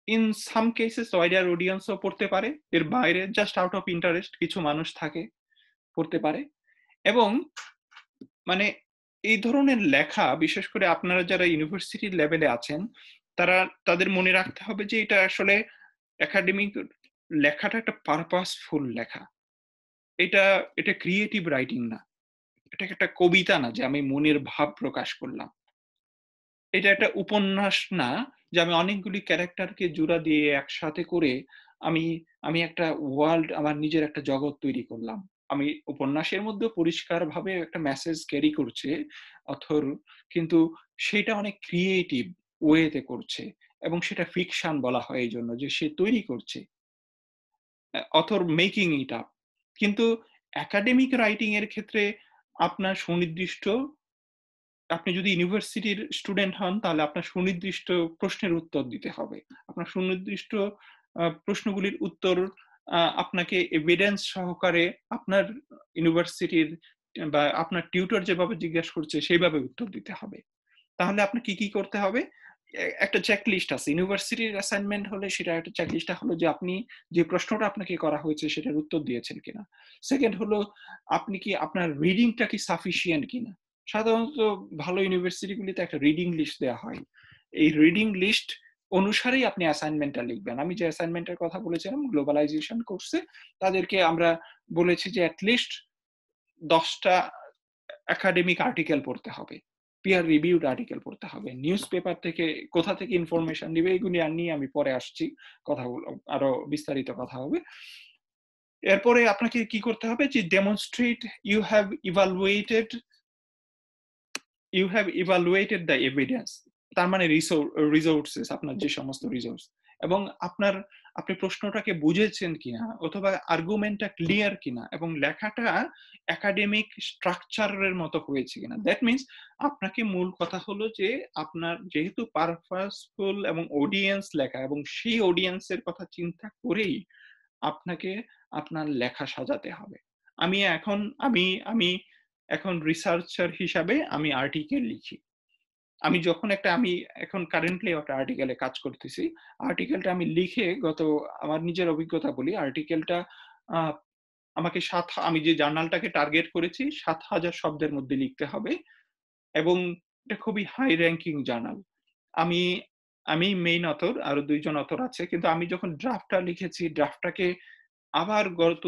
in some cases wider অডিয়েন্সও পড়তে পারে, এর বাইরে জাস্ট আউট অফ ইন্টারেস্ট কিছু মানুষ থাকে, পড়তে পারে। এবং মানে এই ধরনের লেখা, বিশেষ করে আপনারা যারা ইউনিভার্সিটির লেভেলে আছেন, তারা, তাদের মনে রাখতে হবে যে এটা আসলে একাডেমিক লেখাটা একটা পারপাসফুল লেখা। এটা এটা ক্রিয়েটিভ রাইটিং না। এটা একটা কবিতা না যে আমি মনের ভাব প্রকাশ করলাম। এটা একটা উপন্যাস না যে আমি অনেকগুলি ক্যারেক্টারকে জোড়া দিয়ে একসাথে করে আমি আমি একটা ওয়ার্ল্ড আমার নিজের একটা জগৎ তৈরি করলাম। আমি উপন্যাসের মধ্যে পরিষ্কার ভাবে একটা মেসেজ ক্যারি করছে অথর কিন্তু সেটা অনেক ক্রিয়েটিভ ওয়েতে করছে এবং সেটা ফিকশন বলা হয় এই জন্য যে সে তৈরি করছে। অথর মেকিং ইট আপ কিন্তু একাডেমিক রাইটিং এর ক্ষেত্রে আপনার সুনির্দিষ্ট, আপনি যদি ইউনিভার্সিটির স্টুডেন্ট হন, তাহলে আপনার সুনির্দিষ্ট প্রশ্নের উত্তর দিতে হবে। আপনার সুনির্দিষ্ট প্রশ্নগুলির উত্তর আপনাকে এভিডেন্স সহকারে আপনার ইউনিভার্সিটির বা আপনার টিউটর যেভাবে জিজ্ঞেস করছে, সেইভাবে উত্তর দিতে হবে। তাহলে আপনি কি কি করতে হবে? একটা চেকলিস্ট আছে। ইউনিভার্সিটির অ্যাসাইনমেন্ট হলে সেটা একটা চেকলিস্টটা হলো যে, আপনি যে প্রশ্নটা আপনাকে করা হয়েছে, সেটার উত্তর দিয়েছেন কিনা। সেকেন্ড হলো, আপনি কি আপনার রিডিংটা কি সাফিসিয়েন্ট কিনা? সাধারণত ভালো ইউনিভার্সিটিগুলিতে একটা রিডিং লিস্ট দেওয়া হয়। এই রিডিং লিস্ট অনুসারেই আপনি অ্যাসাইনমেন্টটা লিখবেন। আমি যে অ্যাসাইনমেন্টের কথা বলেছিলাম গ্লোবালাইজেশন কোর্সে তাদেরকে আমরা বলেছি যে অ্যাটলিস্ট দশটা একাডেমিক আর্টিকেল পড়তে হবে পিয়ার রিভিউড আর্টিকেল পড়তে হবে। নিউজ পেপার থেকে কোথা থেকে ইনফরমেশন দিবে এগুলি আর নিয়ে আমি পরে আসছি। কথা বল- আরও বিস্তারিত কথা হবে। এরপরে আপনাকে কি করতে হবে যে demonstrate you have evaluated you have evaluated the evidence তার মানে রিসোর্সেস আপনার যে সমস্ত রিসোর্স এবং আপনার, আপনি প্রশ্নটাকে বুঝেছেন কিনা, অথবা আর্গুমেন্টটা ক্লিয়ার কিনা, এবং লেখাটা একাডেমিক স্ট্রাকচারের মতো হয়েছে কিনা। দ্যাট মিনস আপনাকে মূল কথা হলো যে, আপনার যেহেতু পারপাসফুল এবং অডিয়েন্স লেখা, এবং সেই অডিয়েন্সের কথা চিন্তা করেই আপনাকে আপনার লেখা সাজাতে হবে। আমি এখন, আমি আমি এখন রিসার্চার হিসাবে আমি আর্টিকেল লিখি। আমি যখন একটা, আমি এখন কারেন্টলি একটা আর্টিকেলে কাজ করতেছি। আর্টিকেলটা আমি লিখে গত, আমার নিজের অভিজ্ঞতা বলি। আর্টিকেলটা আমাকে সাত, আমি যে জার্নালটাকে টার্গেট করেছি, সাত হাজার শব্দের মধ্যে লিখতে হবে এবং এটা খুবই হাই র্যাঙ্কিং জার্নাল আমি আমি মেইন অথর আরও দুইজন অথর আছে, কিন্তু আমি যখন ড্রাফটটা লিখেছি ড্রাফটটাকে আবার গত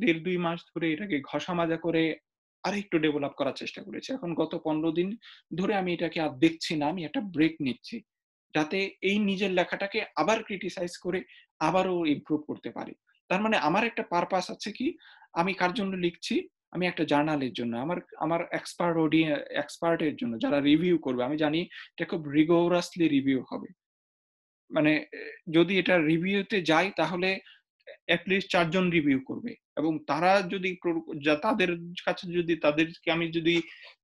দেড়, দুই মাস ধরে এটাকে ঘষা মাজা করে আরেকটু ডেভেলপ করার চেষ্টা করেছি। এখন গত পনেরো দিন ধরে আমি এটাকে আর দেখছি না, আমি একটা ব্রেক নিচ্ছি, যাতে এই নিজের লেখাটাকে আবার ক্রিটিসাইজ করে আবারও ইমপ্রুভ করতে পারি। তার মানে আমার একটা পারপাস আছে কি, আমি কার জন্য লিখছি? আমি একটা জার্নালের জন্য, আমার আমার এক্সপার্ট অডিয়ে এক্সপার্টের জন্য, যারা রিভিউ করবে, আমি জানি এটা খুব রিগোরাসলি রিভিউ হবে। মানে যদি এটা রিভিউতে যায় তাহলে অ্যাটলিস্ট চারজন রিভিউ করবে। এবং তারা যদি তাদের কাছে যদি তাদেরকে আমি যদি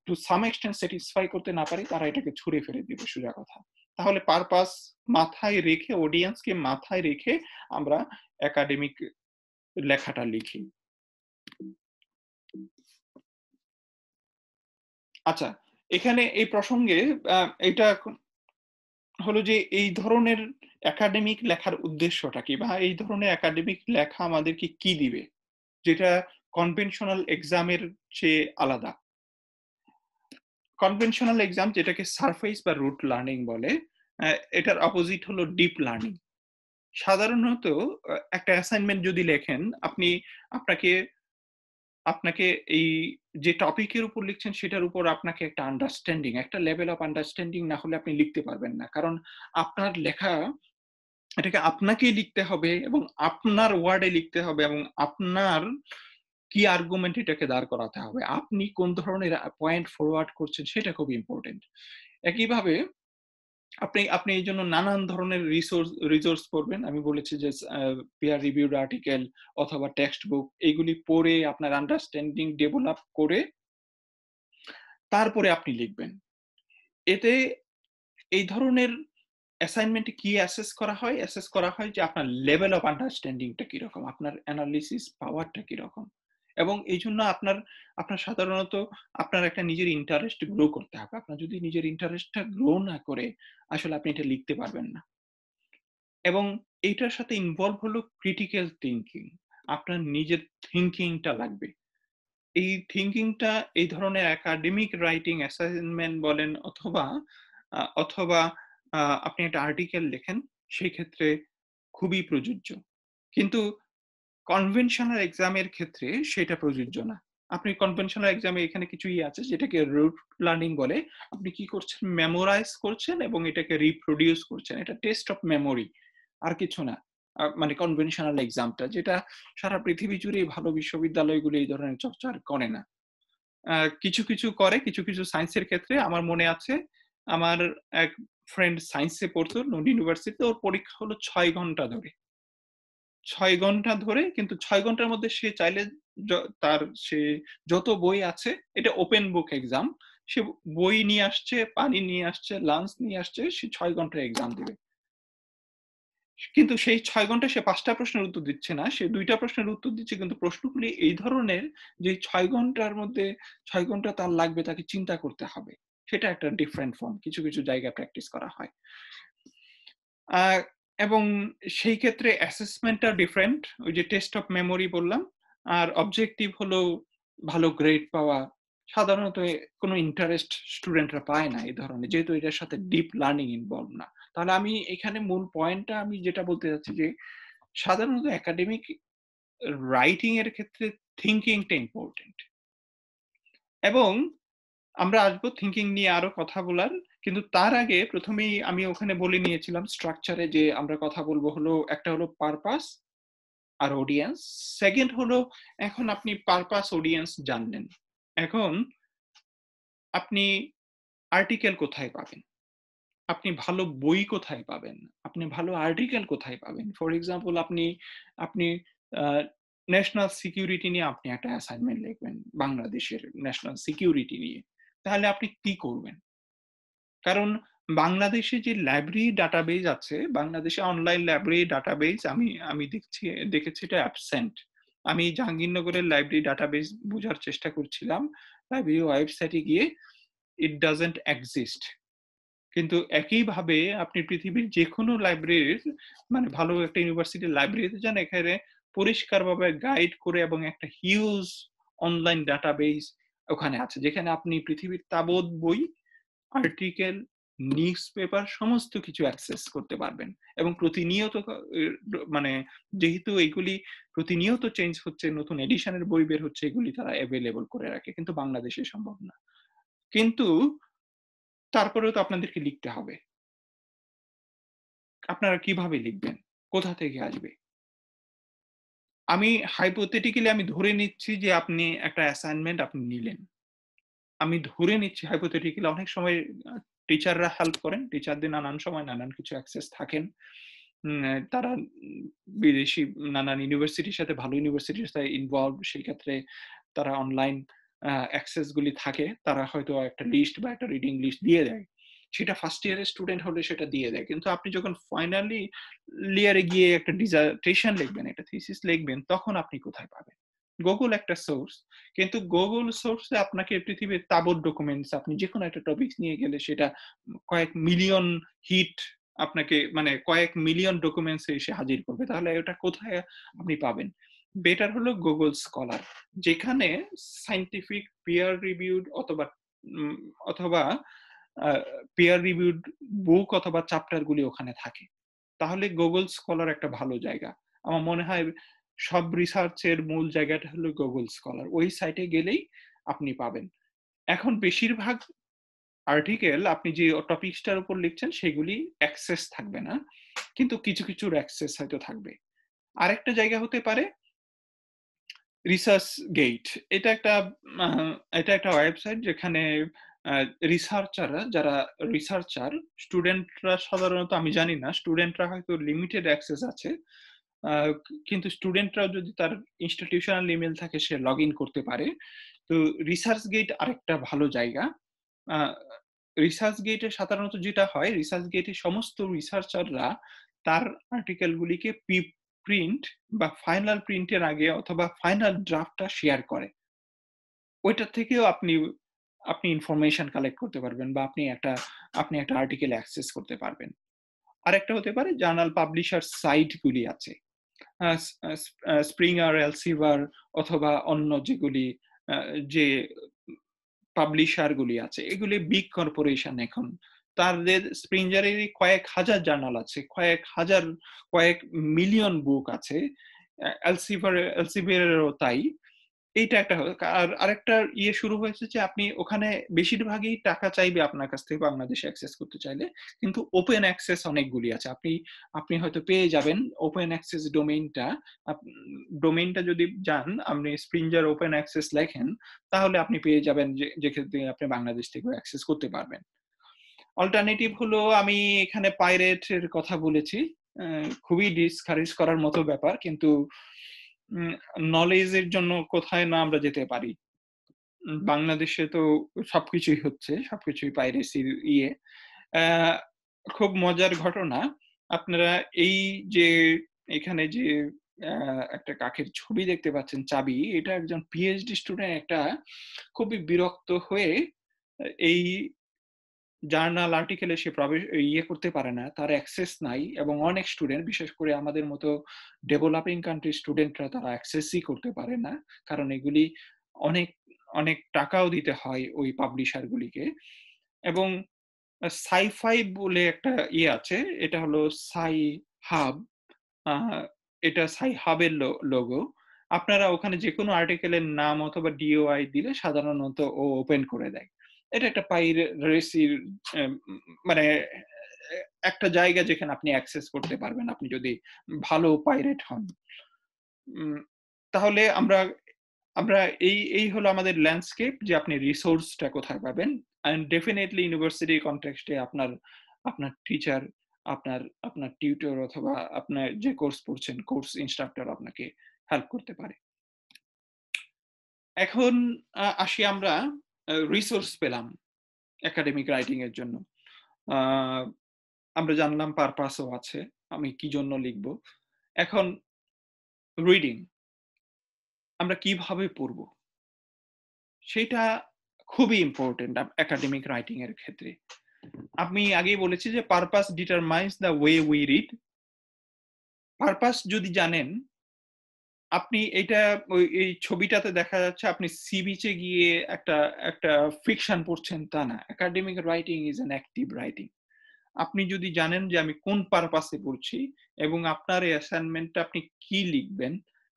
টু সাম এক্সটেন্ট স্যাটিসফাই করতে না পারি, তারা এটাকে ছুঁড়ে ফেলে দিবে সোজা কথা। তাহলে পারপাস মাথায় রেখে অডিয়েন্সকে মাথায় রেখে আমরা একাডেমিক লেখাটা লিখি। আচ্ছা এখানে এই প্রসঙ্গে এটা হলো যে এই ধরনের একাডেমিক লেখার উদ্দেশ্যটা কি? বা এই ধরনের একাডেমিক লেখা আমাদেরকে কি দিবে? যেটা কনভেনশনাল এক্সামের চেয়ে আলাদা। কনভেনশনাল এক্সাম যেটাকে সারফেস বা রুট লার্নিং বলে এটার অপোজিট হলো ডিপ লার্নিং সাধারণত একটা অ্যাসাইনমেন্ট যদি লেখেন, আপনি আপনাকে আপনাকে এই যে টপিকের উপর লিখছেন, সেটার উপর আপনাকে একটা আন্ডারস্ট্যান্ডিং একটা লেভেল অফ আন্ডারস্ট্যান্ডিং না হলে আপনি লিখতে পারবেন না। কারণ আপনার লেখা এটাকে আপনাকেই লিখতে হবে এবং আপনার ওয়ার্ডে লিখতে হবে এবং আপনার কি আর্গুমেন্ট এটাকে দাঁড় করাতে হবে। আপনি কোন ধরনের পয়েন্ট ফরওয়ার্ড করছেন সেটা খুব ইম্পর্টেন্ট একইভাবে আপনি আপনি এই জন্য নানান ধরনের রিসোর্স রিসোর্স পড়বেন। আমি বলেছি যে পিয়ার রিভিউড আর্টিকেল অথবা টেক্সট বুক এইগুলি পড়ে আপনার আন্ডারস্ট্যান্ডিং ডেভেলপ করে তারপরে আপনি লিখবেন। এতে এই ধরনের অ্যাসাইনমেন্টে কি অ্যাসেস করা হয়? অ্যাসেস করা হয় যে আপনার লেভেল অফ আন্ডারস্ট্যান্ডিংটা কীরকম? আপনার অ্যানালিসিস পাওয়ারটা কীরকম? এবং এই জন্য আপনার আপনার সাধারণত আপনার একটা নিজের ইন্টারেস্ট গ্রো করতে হবে। আপনার যদি নিজের ইন্টারেস্টটা গ্রো না করে, আসলে আপনি এটা লিখতে পারবেন না। এবং এইটার সাথে ইনভলভ হলো ক্রিটিক্যাল থিঙ্কিং আপনার নিজের থিঙ্কিংটা লাগবে। এই থিঙ্কিংটা এই ধরনের একাডেমিক রাইটিং অ্যাসাইনমেন্ট বলেন অথবা অথবা আপনি একটা আর্টিকেল লেখেন, সেই ক্ষেত্রে খুবই প্রযোজ্য। কিন্তু কনভেনশনাল এক্সামের ক্ষেত্রে সেটা প্রযোজ্য না। আপনি কনভেনশনাল এক্সামে এখানে কিছুই আছে, যেটাকে রুট লার্নিং বলে। আপনি কি করছেন? মেমোরাইজ করছেন এবং এটাকে রিপ্রোডিউস করছেন। এটা টেস্ট অফ মেমোরি আর কিছু না। মানে কনভেনশনাল এক্সামটা যেটা সারা পৃথিবী জুড়ে ভালো বিশ্ববিদ্যালয়গুলো এই ধরনের চর্চা করে না। কিছু কিছু করে, কিছু কিছু সায়েন্সের ক্ষেত্রে আমার মনে আছে, আমার এক ফ্রেন্ড সায়েন্সে পড়তো নন ইউনিভার্সিটিতে ওর পরীক্ষা হলো ছয় ঘণ্টা ধরে। ছয় ঘণ্টা ধরে, কিন্তু ছয় ঘণ্টার মধ্যে সে চাইলে তার সে যত বই আছে, এটা ওপেন বুক এক্সাম সে বই নিয়ে আসছে, পানি নিয়ে আসছে লাঞ্চ নিয়ে আসছে, সে ছয় ঘণ্টার এক্সাম দিবে। কিন্তু সেই ছয় ঘণ্টা সে পাঁচটা প্রশ্নের উত্তর দিচ্ছে না, সে দুইটা প্রশ্নের উত্তর দিচ্ছে, কিন্তু প্রশ্নগুলি এই ধরনের যে ছয় ঘণ্টার মধ্যে, ছয় ঘণ্টা তার লাগবে, তাকে চিন্তা করতে হবে। সেটা একটা ডিফারেন্ট ফর্ম কিছু কিছু জায়গায় প্র্যাকটিস করা হয়। এবং সেই ক্ষেত্রে অ্যাসেসমেন্টটা ডিফারেন্ট ওই যে টেস্ট অফ মেমোরি বললাম, আর অবজেক্টিভ হলো ভালো গ্রেড পাওয়া। সাধারণত কোনো ইন্টারেস্ট স্টুডেন্টরা পায় না এই ধরনের, যেহেতু এটার সাথে ডিপ লার্নিং ইনভলভ না। তাহলে আমি এখানে মূল পয়েন্টটা আমি যেটা বলতে চাচ্ছি যে, সাধারণত একাডেমিক রাইটিং এর ক্ষেত্রে থিঙ্কিংটা ইম্পর্টেন্ট এবং আমরা আসব থিঙ্কিং নিয়ে আরও কথা বলার। কিন্তু তার আগে প্রথমেই আমি ওখানে বলে নিয়েছিলাম স্ট্রাকচারে যে আমরা কথা বলব হলো, একটা হলো পারপাস আর অডিয়েন্স সেকেন্ড হলো, এখন আপনি পারপাস অডিয়েন্স জানলেন। এখন আপনি আর্টিকেল কোথায় পাবেন? আপনি ভালো বই কোথায় পাবেন? আপনি ভালো আর্টিকেল কোথায় পাবেন? ফর এক্সাম্পল আপনি আপনি ন্যাশনাল সিকিউরিটি নিয়ে আপনি একটা অ্যাসাইনমেন্ট লিখবেন, বাংলাদেশের ন্যাশনাল সিকিউরিটি নিয়ে। তাহলে আপনি কি করবেন? কারণ বাংলাদেশে যে লাইব্রেরি ডাটাবেজ আছে, বাংলাদেশে অনলাইন লাইব্রেরি ডাটাবেজ আমি আমি দেখছি, দেখেছি এটা অ্যাবসেন্ট আমি জাহাঙ্গীরনগরের লাইব্রেরি ডাটাবেজ বোঝার চেষ্টা করছিলাম। লাইব্রেরি ওয়েবসাইটে গিয়ে ইট ডাজেন্ট এক্সিস্ট কিন্তু একইভাবে আপনি পৃথিবীর যে কোনো লাইব্রেরির মানে ভালো একটা ইউনিভার্সিটির লাইব্রেরিতে যান, এখানে পরিষ্কারভাবে গাইড করে এবং একটা হিউজ অনলাইন ডাটাবেস ওখানে আছে। যেখানে আপনি পৃথিবীর তাবৎ বই আর্টিকেল নিউজ পেপার সমস্ত কিছু অ্যাক্সেস করতে পারবেন। এবং প্রতিনিয়ত মানে যেহেতু এগুলি প্রতিনিয়ত চেঞ্জ হচ্ছে, নতুন এডিশনের বই বের হচ্ছে, এগুলি তারা অ্যাভেলেবল করে রাখে। কিন্তু বাংলাদেশে সম্ভব না। কিন্তু তারপরেও তো আপনাদেরকে লিখতে হবে। আপনারা কীভাবে লিখবেন? কোথা থেকে আসবে? আমি হাইপোথেটিক্যালি আমি ধরে নিচ্ছি যে আপনি একটা অ্যাসাইনমেন্ট আপনি নিলেন। আমি ধরে নিচ্ছি হাইপোথেটিক্যালি অনেক সময় টিচাররা হেল্প করেন। টিচারদের নানান সময় নানান কিছু অ্যাক্সেস থাকেন। তারা বিদেশি নানান ইউনিভার্সিটির সাথে ভালো ইউনিভার্সিটির সাথে ইনভলভ সেই ক্ষেত্রে তারা অনলাইন অ্যাক্সেসগুলি থাকে। তারা হয়তো একটা লিস্ট বা একটা রিডিং লিস্ট দিয়ে দেয়। সেটা ফার্স্ট ইয়ারের স্টুডেন্ট হলে সেটা দিয়ে দেয়। কিন্তু আপনি যখন ফাইনালি লিয়ারে গিয়ে একটা ডিজার্টেশন লিখবেন, একটা থিসিস লিখবেন, তখন আপনি কোথায় পাবেন? গুগল একটা সোর্স কিন্তু গুগল সোর্সে আপনাকে পৃথিবীর তাবর ডকুমেন্টস আপনি যে কোনো একটা টপিক নিয়ে গেলে সেটা কয়েক মিলিয়ন হিট আপনাকে মানে কয়েক মিলিয়ন ডকুমেন্টস এসে হাজির করবে। তাহলে ওটা কোথায় আপনি পাবেন? বেটার হলো গুগল স্কলার যেখানে সাইন্টিফিক পিয়ার রিভিউড অথবা অথবা পিয়ার রিভিউড বুক অথবা চ্যাপ্টার গুলি ওখানে থাকে। তাহলে গুগল স্কলার একটা ভালো জায়গা। আমার মনে হয় সব রিসার্চের মূল জায়গাটা হলো গুগল স্কলার ওই সাইটে গেলেই আপনি পাবেন। এখন বেশিরভাগ আর্টিকেল আপনি যে টপিকসটার উপর লিখছেন, সেগুলি অ্যাক্সেস থাকবে না। কিন্তু কিছু কিছুর অ্যাক্সেস হয়তো থাকবে। আরেকটা জায়গা হতে পারে রিসার্চ গেট এটা একটা এটা একটা ওয়েবসাইট যেখানে রিসার্চাররা যারা রিসার্চার স্টুডেন্টরা সাধারণত আমি জানি না স্টুডেন্টরা হয়তো লিমিটেড অ্যাক্সেস আছে। কিন্তু স্টুডেন্টরাও যদি তার ইনস্টিটিউশনাল ইমেল থাকে সে লগ ইন করতে পারে। তো রিসার্চ গেট আরেকটা ভালো জায়গা। রিসার্চ গেটে সাধারণত যেটা হয় রিসার্চ গেটে সমস্ত রিসার্চাররা তার আর্টিকেলগুলিকে পি প্রিন্ট বা ফাইনাল প্রিন্টের আগে অথবা ফাইনাল ড্রাফটটা শেয়ার করে। ওইটা থেকেও আপনি আপনি ইনফরমেশন কালেক্ট করতে পারবেন বা আপনি একটা আপনি একটা আর্টিকেল অ্যাক্সেস করতে পারবেন। আরেকটা হতে পারে জার্নাল পাবলিশার সাইটগুলি আছে। স্প্রিঙ্গার এলসিভার অথবা অন্য যেগুলি যে পাবলিশারগুলি আছে, এগুলি বিগ কর্পোরেশন এখন। তাদের স্প্রিঞ্জারের কয়েক হাজার জার্নাল আছে, কয়েক হাজার, কয়েক মিলিয়ন বুক আছে। এলসিভার এলসিভারেরও তাই। এইটা একটা আর আরেকটা ইয়ে শুরু হয়েছে যে আপনি ওখানে বেশিরভাগই টাকা চাইবে আপনার কাছ থেকে বাংলাদেশে অ্যাক্সেস করতে চাইলে। কিন্তু ওপেন অ্যাক্সেস অনেকগুলি আছে। আপনি আপনি হয়তো পেয়ে যাবেন ওপেন অ্যাক্সেস ডোমেইনটা ডোমেইনটা যদি যান, আপনি স্প্রিঞ্জার ওপেন অ্যাক্সেস লেখেন, তাহলে আপনি পেয়ে যাবেন যে যেক্ষেত্রে আপনি বাংলাদেশ থেকে অ্যাক্সেস করতে পারবেন। অল্টারনেটিভ হলো আমি এখানে পাইরেটের কথা বলেছি। খুবই ডিসকারেজ করার মতো ব্যাপার। কিন্তু নলেজের জন্য কোথায় না আমরা যেতে পারি। বাংলাদেশে তো সবকিছুই হচ্ছে, সবকিছুই পাইরেসির ইয়ে। খুব মজার ঘটনা, আপনারা এই যে, এখানে যে একটা কাকের ছবি দেখতে পাচ্ছেন, চাবি, এটা একজন পিএইচডি স্টুডেন্ট একটা খুবই বিরক্ত হয়ে, এই জার্নাল আর্টিকেলে সে প্রবেশ ইয়ে করতে পারে না, তার অ্যাক্সেস নাই এবং অনেক স্টুডেন্ট বিশেষ করে আমাদের মতো ডেভেলপিং কান্ট্রি স্টুডেন্টরা তারা অ্যাক্সেসই করতে পারে না। কারণ এগুলি অনেক অনেক টাকাও দিতে হয় ওই পাবলিশার গুলিকে। এবং সাইফাই বলে একটা ইয়ে আছে, এটা হলো সাই হাব এটা সাই হাবের লোগো আপনারা ওখানে যে কোনো আর্টিকেলের নাম অথবা ডিওআই দিলে সাধারণত ও ওপেন করে দেয়। এটা একটা পাইরেসির মানে একটা জায়গা যেখানে আপনি অ্যাক্সেস করতে পারবেন, আপনি যদি ভালো পাইরেট হন। তাহলে আমরা আমরা এই এই হলো আমাদের ল্যান্ডস্কেপ যে আপনি রিসোর্সটা কোথায় পাবেন। অ্যান্ড ডেফিনেটলি ইউনিভার্সিটি কনটেক্সটে আপনার আপনার টিচার আপনার আপনার টিউটর অথবা আপনার যে কোর্স পড়ছেন কোর্স ইনস্ট্রাক্টর আপনাকে হেল্প করতে পারে। এখন আসি আমরা রিসোর্স পেলাম একাডেমিক রাইটিং এর জন্য। আমরা জানলাম পারপাসও আছে, আমি কি জন্য লিখব। এখন রিডিং আমরা কীভাবে পড়ব? সেটা খুবই ইম্পর্টেন্ট একাডেমিক রাইটিং এর ক্ষেত্রে। আমি আগেই বলেছি যে purpose determines the way we read purpose যদি জানেন আপনি এটা ওই, এই ছবিটাতে দেখা যাচ্ছে আপনি সি বিচে গিয়ে একটা একটা ফিকশন পড়ছেন তা না। Academic writing is an active writing আপনি যদি জানেন যে আমি কোন পারপাসে পড়ছি এবং আপনার এই অ্যাসাইনমেন্টটা আপনি কি লিখবেন,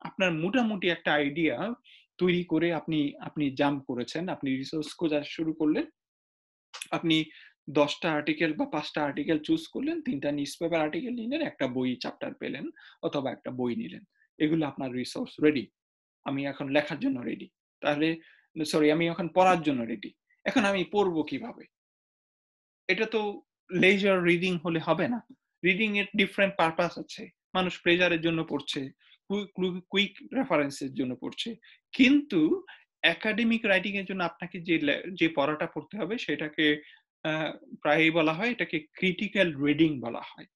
আপনার মোটামুটি একটা আইডিয়া তৈরি করে আপনি আপনি জাম্প করেছেন, আপনি রিসোর্স খোঁজা শুরু করলেন, আপনি দশটা আর্টিকেল বা পাঁচটা আর্টিকেল চুজ করলেন, তিনটা নিউজ পেপার আর্টিকেল নিলেন, একটা বই চ্যাপ্টার পেলেন অথবা একটা বই নিলেন। এগুলো আপনার রিসোর্স রেডি আমি এখন লেখার জন্য রেডি তাহলে সরি আমি এখন পড়ার জন্য রেডি এখন আমি পড়ব কীভাবে? এটা তো লেজার রিডিং হলে হবে না। রিডিং এর ডিফারেন্ট পারপাস আছে। মানুষ প্লেজারের জন্য পড়ছে কুইক রেফারেন্সের জন্য পড়ছে। কিন্তু একাডেমিক রাইটিং এর জন্য আপনাকে যে যে পড়াটা পড়তে হবে সেটাকে প্রায়ই বলা হয়, এটাকে ক্রিটিক্যাল রিডিং বলা হয়।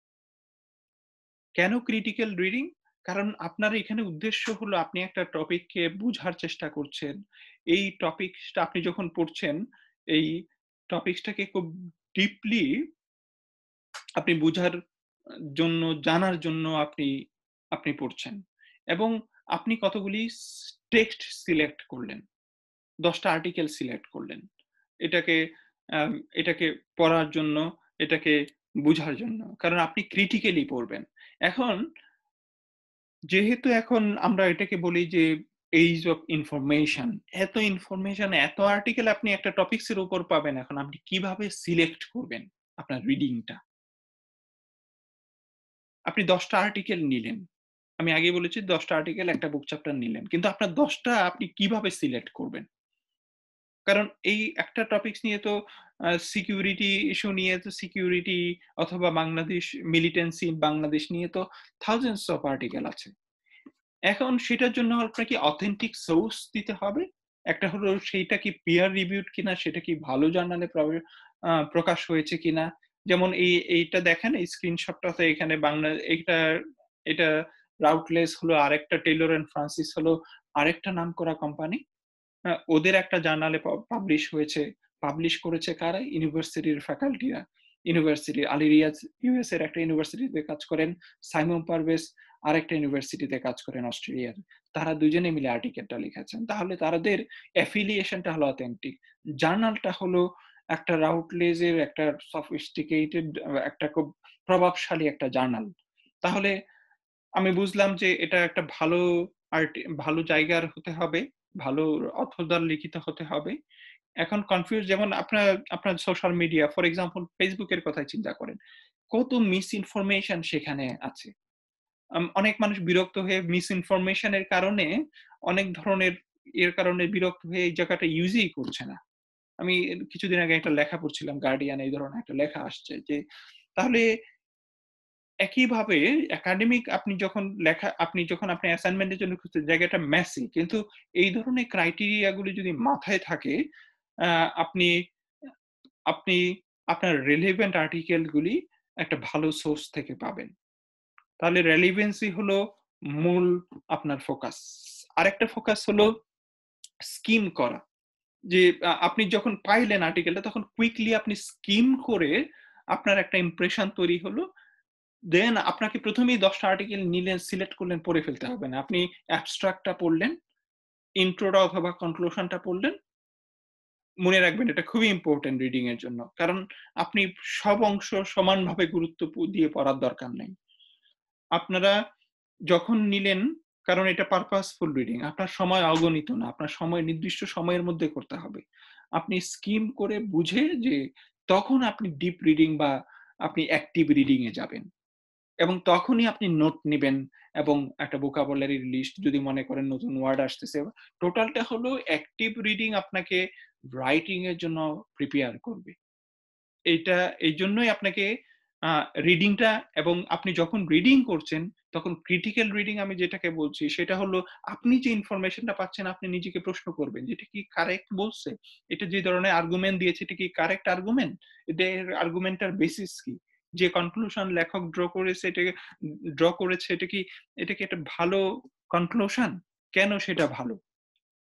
কেন ক্রিটিক্যাল রিডিং কারণ আপনার এখানে উদ্দেশ্য হলো আপনি একটা টপিককে বুঝার চেষ্টা করছেন। এই টপিকটা আপনি যখন পড়ছেন, এই টপিকসটাকে খুব ডিপলি আপনি বুঝার জন্য, জানার জন্য আপনি আপনি পড়ছেন। এবং আপনি কতগুলি টেক্সট সিলেক্ট করলেন, দশটা আর্টিকেল সিলেক্ট করলেন। এটাকে এটাকে পড়ার জন্য, এটাকে বুঝার জন্য। কারণ আপনি ক্রিটিক্যালি পড়বেন। এখন যেহেতু এখন আমরা এটাকে বলি যে এইজ অফ ইনফরমেশন এত ইনফরমেশন এত আর্টিকেল আপনি একটা টপিক্স এর উপর পাবেন, এখন আপনি কীভাবে সিলেক্ট করবেন আপনার রিডিংটা আপনি দশটা আর্টিকেল নিলেন, আমি আগে বলেছি দশটা আর্টিকেল একটা বুক চ্যাপ্টার নিলেন, কিন্তু আপনার দশটা আপনি কীভাবে সিলেক্ট করবেন? কারণ এই একটা টপিকস নিয়ে তো সিকিউরিটি ইস্যু নিয়ে তো সিকিউরিটি অথবা বাংলাদেশ মিলিটেন্সি বাংলাদেশ নিয়ে তো থাউজেন্ডস অফ আর্টিকেল আছে। এখন সেটার জন্য আপনাকে অথেন্টিক সোর্স দিতে হবে? একটা হলো সেইটা কি পিয়ার রিভিউড কিনা, সেটা কি ভালো জার্নালে প্রকাশ হয়েছে কিনা? যেমন এই, এইটা দেখেন, এই স্ক্রিনশটটাতে এখানে বাংলা এটা এটা রাউটলেস হলো, আরেকটা টেইলর এন্ড ফ্রান্সিস হলো, আরেকটা নাম করা কোম্পানি ওদের একটা জার্নালে পাবলিশ হয়েছে। পাবলিশ করেছে কারা? ইউনিভার্সিটির ফ্যাকাল্টিরা। ইউনিভার্সিটি আলিরিয়াজ ইউএস এর একটা ইউনিভার্সিটিতে কাজ করেন। সাইমন পারভেজ আরেকটা ইউনিভার্সিটিতে কাজ করেন অস্ট্রেলিয়ার। তারা দুজনে মিলে আর্টিকেলটা লিখেছেন। তাহলে তাদের অ্যাফিলিয়েশনটা হলো অথেন্টিক জার্নালটা হলো একটা রাউটলেজের একটা সফিস্টিকেটেড একটা খুব প্রভাবশালী একটা জার্নাল। তাহলে আমি বুঝলাম যে এটা একটা ভালো আর্ট, ভালো জায়গার হতে হবে। ভালো অথদার লিখিত হতে হবে। এখন কনফিউজ যেমন আপনার আপনার সোশ্যাল মিডিয়া ফর এক্সাম্পল ফেসবুকের কথাই চিন্তা করেন। কত মিস ইনফরমেশন সেখানে আছে। অনেক মানুষ বিরক্ত হয়ে মিস ইনফরমেশনের কারণে অনেক ধরনের এর কারণে বিরক্ত হয়ে এই জায়গাটা ইউজই করছে না। আমি কিছুদিন আগে একটা লেখা পড়ছিলাম গার্ডিয়ান এই ধরনের একটা লেখা আসছে যে, তাহলে একইভাবে একাডেমিক আপনি যখন লেখা, আপনি যখন আপনি অ্যাসাইনমেন্টের জন্য খুঁজতে জায়গাটা মেসি কিন্তু এই ধরনের ক্রাইটেরিয়াগুলি যদি মাথায় থাকে আপনি আপনি আপনার রেলিভেন্ট আর্টিকেলগুলি একটা ভালো সোর্স থেকে পাবেন। তাহলে রেলিভেন্সি হলো মূল আপনার ফোকাস আরেকটা ফোকাস হলো স্কিম করা। যে আপনি যখন পাইলেন আর্টিকেলটা তখন কুইকলি আপনি স্কিম করে আপনার একটা ইমপ্রেশন তৈরি হলো। দেন আপনাকে প্রথমেই দশটা আর্টিকেল নিলেন সিলেক্ট করলেন, পড়ে ফেলতে হবে না। আপনি অ্যাবস্ট্রাক্টটা পড়লেন ইন্ট্রোটা অথবা কনক্লুশনটা পড়লেন, মনে রাখবেন এটা খুবই ইম্পর্টেন্ট রিডিং এর জন্য। কারণ আপনি সব অংশ সমানভাবে গুরুত্ব দিয়ে পড়ার দরকার নেই। আপনারা যখন নিলেন, কারণ এটা পারপাসফুল রিডিং আপনার সময় অগণিত না, আপনার সময়, নির্দিষ্ট সময়ের মধ্যে করতে হবে। আপনি স্কিম করে বুঝে যে তখন আপনি ডিপ রিডিং বা আপনি অ্যাক্টিভ রিডিং এ যাবেন। এবং তখনই আপনি নোট নেবেন এবং একটা বোকাবলারি লিস্ট যদি মনে করেন নতুন ওয়ার্ড আসতেছে টোটালটা হলো অ্যাক্টিভ রিডিং আপনাকে রাইটিং এর জন্য প্রিপেয়ার করবে। এটা এই জন্যই আপনাকে রিডিংটা এবং আপনি যখন রিডিং করছেন, তখন ক্রিটিক্যাল রিডিং আমি যেটাকে বলছি, সেটা হলো আপনি যে ইনফরমেশনটা পাচ্ছেন, আপনি নিজেকে প্রশ্ন করবেন যেটা কি কারেক্ট বলছে? এটা যে ধরনের আর্গুমেন্ট দিয়েছে, এটা কি কারেক্ট আর্গুমেন্ট এদের আর্গুমেন্টার বেসিস কি? যে কনক্লুশন লেখক ড্র করেছে, এটাকে ড্র করেছে, এটা কি এটা কি একটা ভালো কনক্লুশন কেন সেটা ভালো?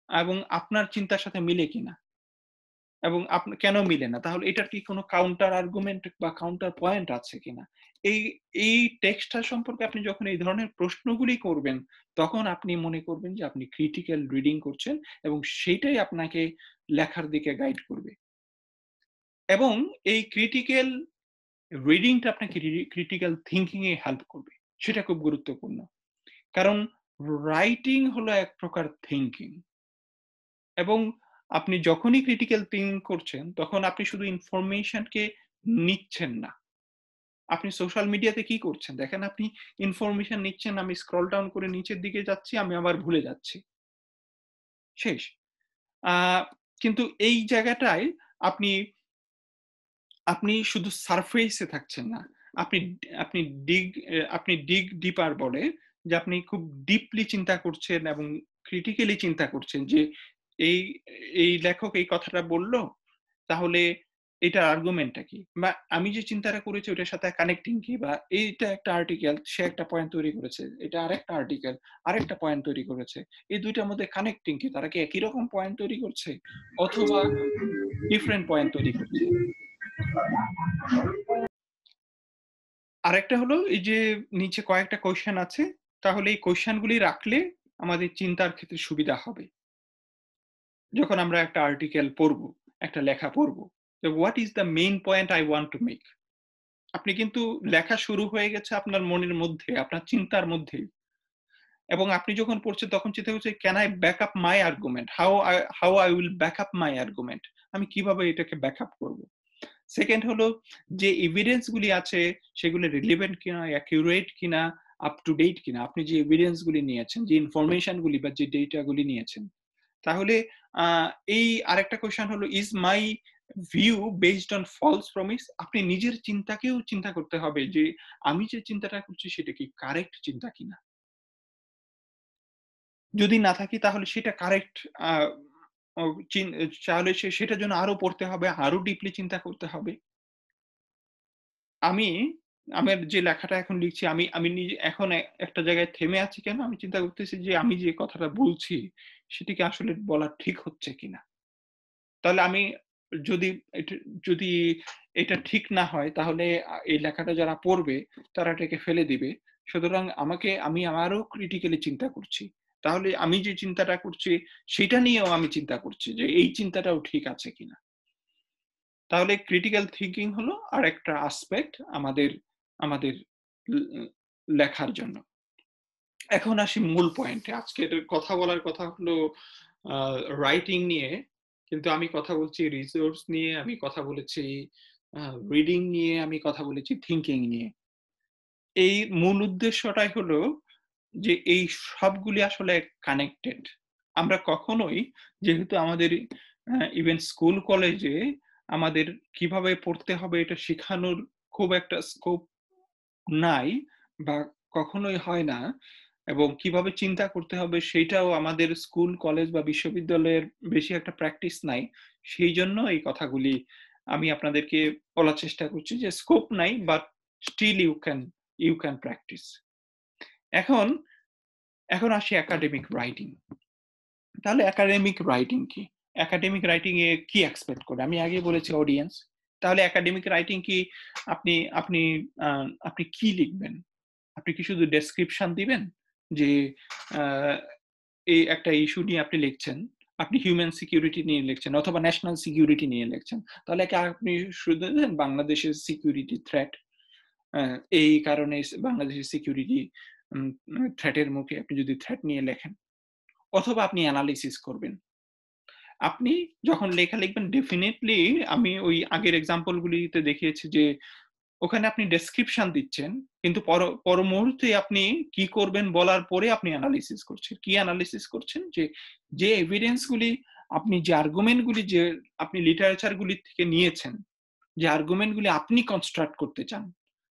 এবং আপনার চিন্তার সাথে মিলে কিনা? এবং কেন মিলে না? তাহলে এটার কি কোনো কাউন্টার আর্গুমেন্ট বা কাউন্টার পয়েন্ট আছে কিনা? এই এই টেক্সটটা সম্পর্কে আপনি যখন এই ধরনের প্রশ্নগুলি করবেন, তখন আপনি মনে করবেন যে আপনি ক্রিটিক্যাল রিডিং করছেন এবং সেটাই আপনাকে লেখার দিকে গাইড করবে। এবং এই ক্রিটিক্যাল রিডিংটা আপনাকে ক্রিটিক্যাল থিঙ্কিং এ হেল্প করবে। সেটা খুব গুরুত্বপূর্ণ। কারণ রাইটিং হলো এক প্রকার থিঙ্কিং এবং আপনি যখনই ক্রিটিক্যাল থিঙ্ক করছেন, তখন আপনি শুধু ইনফরমেশনকে নিচ্ছেন না। আপনি সোশ্যাল মিডিয়াতে কি করছেন? দেখেন আপনি ইনফরমেশন নিচ্ছেন, আমি স্ক্রল ডাউন করে নিচের দিকে যাচ্ছি, আমি আবার ভুলে যাচ্ছি। শেষ। কিন্তু এই জায়গাটায় আপনি আপনি শুধু সারফেসে থাকছেন না, আপনি আপনি ডিগ আপনি ডিগ ডিপার বলে যে আপনি খুব ডিপলি চিন্তা করছেন এবং ক্রিটিক্যালি চিন্তা করছেন যে এই এই লেখক এই কথাটা বলল, তাহলে এটা আর্গুমেন্টটা কি? বা আমি যে চিন্তাটা করেছি ওটার সাথে কানেক্টিং কি? বা এইটা একটা আর্টিকেল সে একটা পয়েন্ট তৈরি করেছে, এটা আরেকটা আর্টিকেল আরেকটা পয়েন্ট তৈরি করেছে, এই দুইটার মধ্যে কানেক্টিং কি? তারা কি একই রকম পয়েন্ট তৈরি করছে? অথবা ডিফারেন্ট পয়েন্ট তৈরি করছে? আরেকটা হলো, এই যে নিচে কয়েকটা কোয়েশ্চেন আছে, তাহলে এই কোয়েশ্চেনগুলি রাখলে আমাদের চিন্তার ক্ষেত্রে সুবিধা হবে। যখন আমরা একটা আর্টিকেল পড়ব, একটা লেখা পড়ব what is the main point I want to make আপনি কিন্তু লেখা শুরু হয়ে গেছে আপনার মনের মধ্যে, আপনার চিন্তার মধ্যে। এবং আপনি যখন পড়ছেন, তখন চিন্তা করছে can I back up my argument how how I will back up my argument আমি কীভাবে এটাকে ব্যাক আপ করব? সেকেন্ড হলো যে এভিডেন্স গুলি আছে, সেগুলি রিলিভেন্ট কিনা অ্যাকিউরেট কিনা আপ টু ডেট কিনা, আপনি যে এভিডেন্স গুলি নিয়েছেন, যে ইনফরমেশন গুলি বা যে ডেটা গুলি নিয়েছেন। তাহলে এই আরেকটা কোয়েশ্চেন হলো is my view based on false promise আপনি নিজের চিন্তাকেও চিন্তা করতে হবে যে, আমি যে চিন্তাটা করছি, সেটা কি কারেক্ট চিন্তা কিনা? যদি না থাকি, তাহলে সেটা কারেক্ট তাহলে সেটার জন্য আরও পড়তে হবে আরও ডিপলি চিন্তা করতে হবে। আমি, আমার যে লেখাটা এখন লিখছি, আমি আমি নিজে, এখন একটা জায়গায় থেমে আছি কেন? আমি চিন্তা করতেছি যে আমি যে কথাটা বলছি, সেটিকে আসলে বলা ঠিক হচ্ছে কিনা? তাহলে আমি যদি যদি এটা ঠিক না হয়, তাহলে এই লেখাটা যারা পড়বে, তারা এটাকে ফেলে দিবে। সুতরাং আমাকে, আমি আমারও ক্রিটিক্যালি চিন্তা করছি। তাহলে আমি যে চিন্তাটা করছি, সেটা নিয়েও আমি চিন্তা করছি যে এই চিন্তাটাও ঠিক আছে কিনা। তাহলে ক্রিটিক্যাল থিঙ্কিং হলো আর একটা আসপেক্ট আমাদের আমাদের লেখার জন্য। এখন আসি মূল পয়েন্টে আজকের কথা বলার কথা হলো রাইটিং নিয়ে। কিন্তু আমি কথা বলছি রিসোর্স নিয়ে, আমি কথা বলেছি রিডিং নিয়ে, আমি কথা বলেছি থিঙ্কিং নিয়ে। এই মূল উদ্দেশ্যটাই হলো যে এই সবগুলি আসলে কানেক্টেড আমরা কখনোই যেহেতু আমাদের ইভেন স্কুল কলেজে আমাদের কীভাবে পড়তে হবে এটা শেখানোর খুব একটা স্কোপ নাই বা কখনোই হয় না এবং কীভাবে চিন্তা করতে হবে সেটাও আমাদের স্কুল কলেজ বা বিশ্ববিদ্যালয়ের বেশি একটা প্র্যাকটিস নাই। সেই জন্য এই কথাগুলি আমি আপনাদেরকে বলার চেষ্টা করছি যে স্কোপ নাই but still you can you can practice এখন এখন আসি একাডেমিক রাইটিং তাহলে একাডেমিক রাইটিং কি? একাডেমিক রাইটিং এ কি এক্সপেক্ট করে? আমি আগে বলেছি অডিয়েন্স তাহলে একাডেমিক রাইটিং কি আপনি আপনি আপনি কি লিখবেন? আপনি কি শুধু ডেসক্রিপশন দিবেন? যে এই একটা ইস্যু নিয়ে আপনি লিখছেন, আপনি হিউম্যান সিকিউরিটি নিয়ে লিখছেন, অথবা ন্যাশনাল সিকিউরিটি নিয়ে লিখছেন। তাহলে কি আপনি শুধু বাংলাদেশের সিকিউরিটি থ্রেট এই কারণে বাংলাদেশের সিকিউরিটি থ্রেটের মুখে আপনি যদি থ্রেট নিয়ে লেখেন, অথবা আপনি অ্যানালিসিস করবেন। আপনি যখন লেখা লিখবেন ডেফিনেটলি আমি ওই আগের এক্সাম্পলগুলিতে দেখিয়েছি যে, ওখানে আপনি ডেসক্রিপশন দিচ্ছেন, কিন্তু পর মুহূর্তে আপনি কি করবেন বলার পরে আপনি অ্যানালিসিস করছেন। কি অ্যানালিসিস করছেন? যে যে এভিডেন্সগুলি আপনি যে আর্গুমেন্টগুলি যে আপনি লিটারেচারগুলি থেকে নিয়েছেন, যে আর্গুমেন্টগুলি আপনি কনস্ট্রাক্ট করতে চান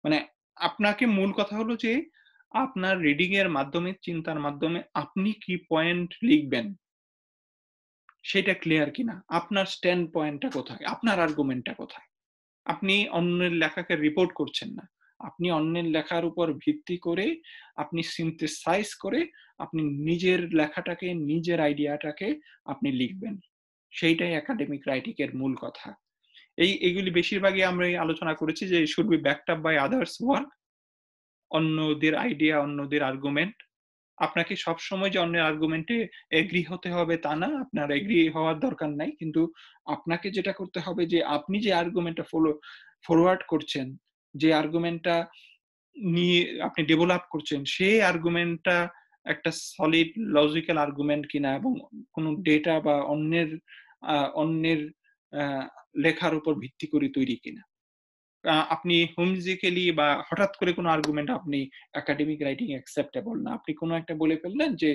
মানে আপনাকে মূল কথা হলো যে আপনার রিডিং এর মাধ্যমে, চিন্তার মাধ্যমে আপনি কি পয়েন্ট লিখবেন? সেটা ক্লিয়ার কিনা? আপনার স্ট্যান্ড পয়েন্টটা কোথায়? আপনার আর্গুমেন্টটা কোথায়? আপনি অন্যের লেখাকে রিপোর্ট করছেন না। আপনি অন্যের লেখার উপর ভিত্তি করে, আপনি সিনথেসাইজ করে, আপনি নিজের লেখাটাকে, নিজের আইডিয়াটাকে আপনি লিখবেন। সেইটাই একাডেমিক রাইটিং এর মূল কথা। এই, এগুলি বেশিরভাগই আমরা আলোচনা করেছি যে should be backed up by others work অন্যদের আইডিয়া অন্যদের আর্গুমেন্ট আপনাকে সব সময় যে অন্যের আর্গুমেন্টে এগ্রি হতে হবে তা না, আপনার এগ্রি হওয়ার দরকার নাই। কিন্তু আপনাকে যেটা করতে হবে যে, আপনি যে আর্গুমেন্টটা ফলো ফরওয়ার্ড করছেন, যে আর্গুমেন্টটা নিয়ে আপনি ডেভেলপ করছেন, সেই আর্গুমেন্টটা একটা সলিড লজিক্যাল আর্গুমেন্ট কিনা এবং কোনো ডেটা বা অন্যের অন্যের লেখার উপর ভিত্তি করে তৈরি কিনা। আপনি হোমজিক্যালি বা হঠাৎ করে কোনো আর্গুমেন্ট আপনি একাডেমিক রাইটিং অ্যাকসেপ্টেবল না। আপনি কোনো একটা বলে ফেললেন যে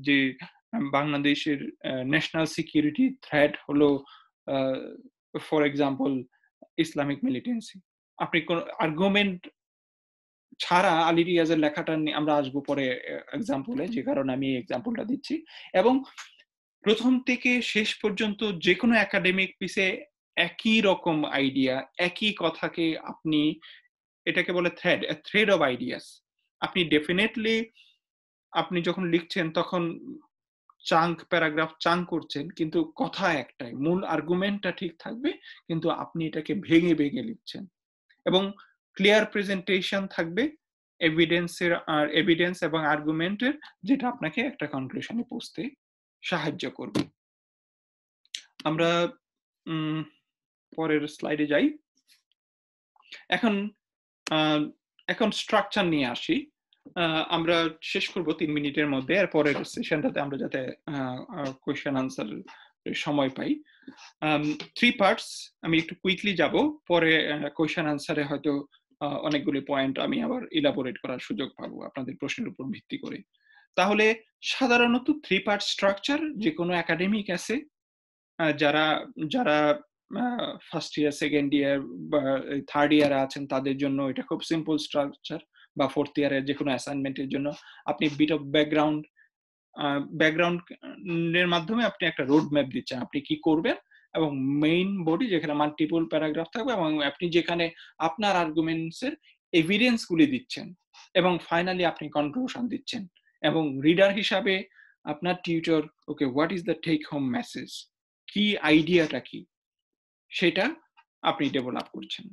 যে বাংলাদেশের ন্যাশনাল সিকিউরিটি থ্রেট হলো ফর এক্সাম্পল ইসলামিক মিলিটেন্সি আপনি কোন আর্গুমেন্ট ছাড়া আলী রিয়াজের লেখাটা নিয়ে আমরা আসব পরে এক্সাম্পলে যে কারণে আমি এই এক্সাম্পলটা দিচ্ছি। এবং প্রথম থেকে শেষ পর্যন্ত যে কোনো একাডেমিক পিসে একই রকম আইডিয়া একই কথাকে আপনি এটাকে বলে থ্রেড থ্রেড অফ আইডিয়াস আপনি ডেফিনেটলি আপনি যখন লিখছেন তখন চাঙ্ক প্যারাগ্রাফ চাঙ্ক করছেন, কিন্তু কথা একটাই, মূল আর্গুমেন্টটা ঠিক থাকবে, কিন্তু আপনি এটাকে ভেঙে ভেঙে লিখছেন। এবং ক্লিয়ার প্রেজেন্টেশন থাকবে এভিডেন্সের আর এভিডেন্স এবং আর্গুমেন্টের যেটা আপনাকে একটা কনক্লুশনে পৌঁছতে সাহায্য করবে। আমরা পরের স্লাইডে যাই। এখন এখন স্ট্রাকচার নিয়ে আসি। আমরা শেষ করব তিন মিনিটের মধ্যে। আর পরের সেশনটাতে আমরা যাতে কোয়েশ্চেন আনসার সময় পাই। থ্রি পার্টস আমি একটু কুইকলি যাব। পরে কোয়েশ্চেন আনসারে হয়তো অনেকগুলি পয়েন্ট আমি আবার ইলাবোরেট করার সুযোগ পাবো আপনাদের প্রশ্নের উপর ভিত্তি করে। তাহলে, সাধারণত থ্রি পার্ট স্ট্রাকচার যে কোনো একাডেমিক আছে যারা যারা ফার্স্ট ইয়ার সেকেন্ড ইয়ার বা থার্ড ইয়ারে আছেন, তাদের জন্য এটা খুব সিম্পল স্ট্রাকচার বা ফোর্থ ইয়ারের যে কোনো অ্যাসাইনমেন্টের জন্য আপনি বিট অফ ব্যাকগ্রাউন্ড ব্যাকগ্রাউন্ডের মাধ্যমে আপনি একটা রোড ম্যাপ দিচ্ছেন। আপনি কি করবেন? এবং মেইন বডি যেখানে মাল্টিপল প্যারাগ্রাফ থাকবে এবং আপনি যেখানে আপনার আর্গুমেন্টস এর এভিডেন্স গুলি দিচ্ছেন এবং ফাইনালি আপনি কনক্লুশন দিচ্ছেন। এবং রিডার হিসাবে আপনার tutor okay what is the take home message কি আইডিয়াটা কি? সেটা আপনি ডেভেলপ করছেন।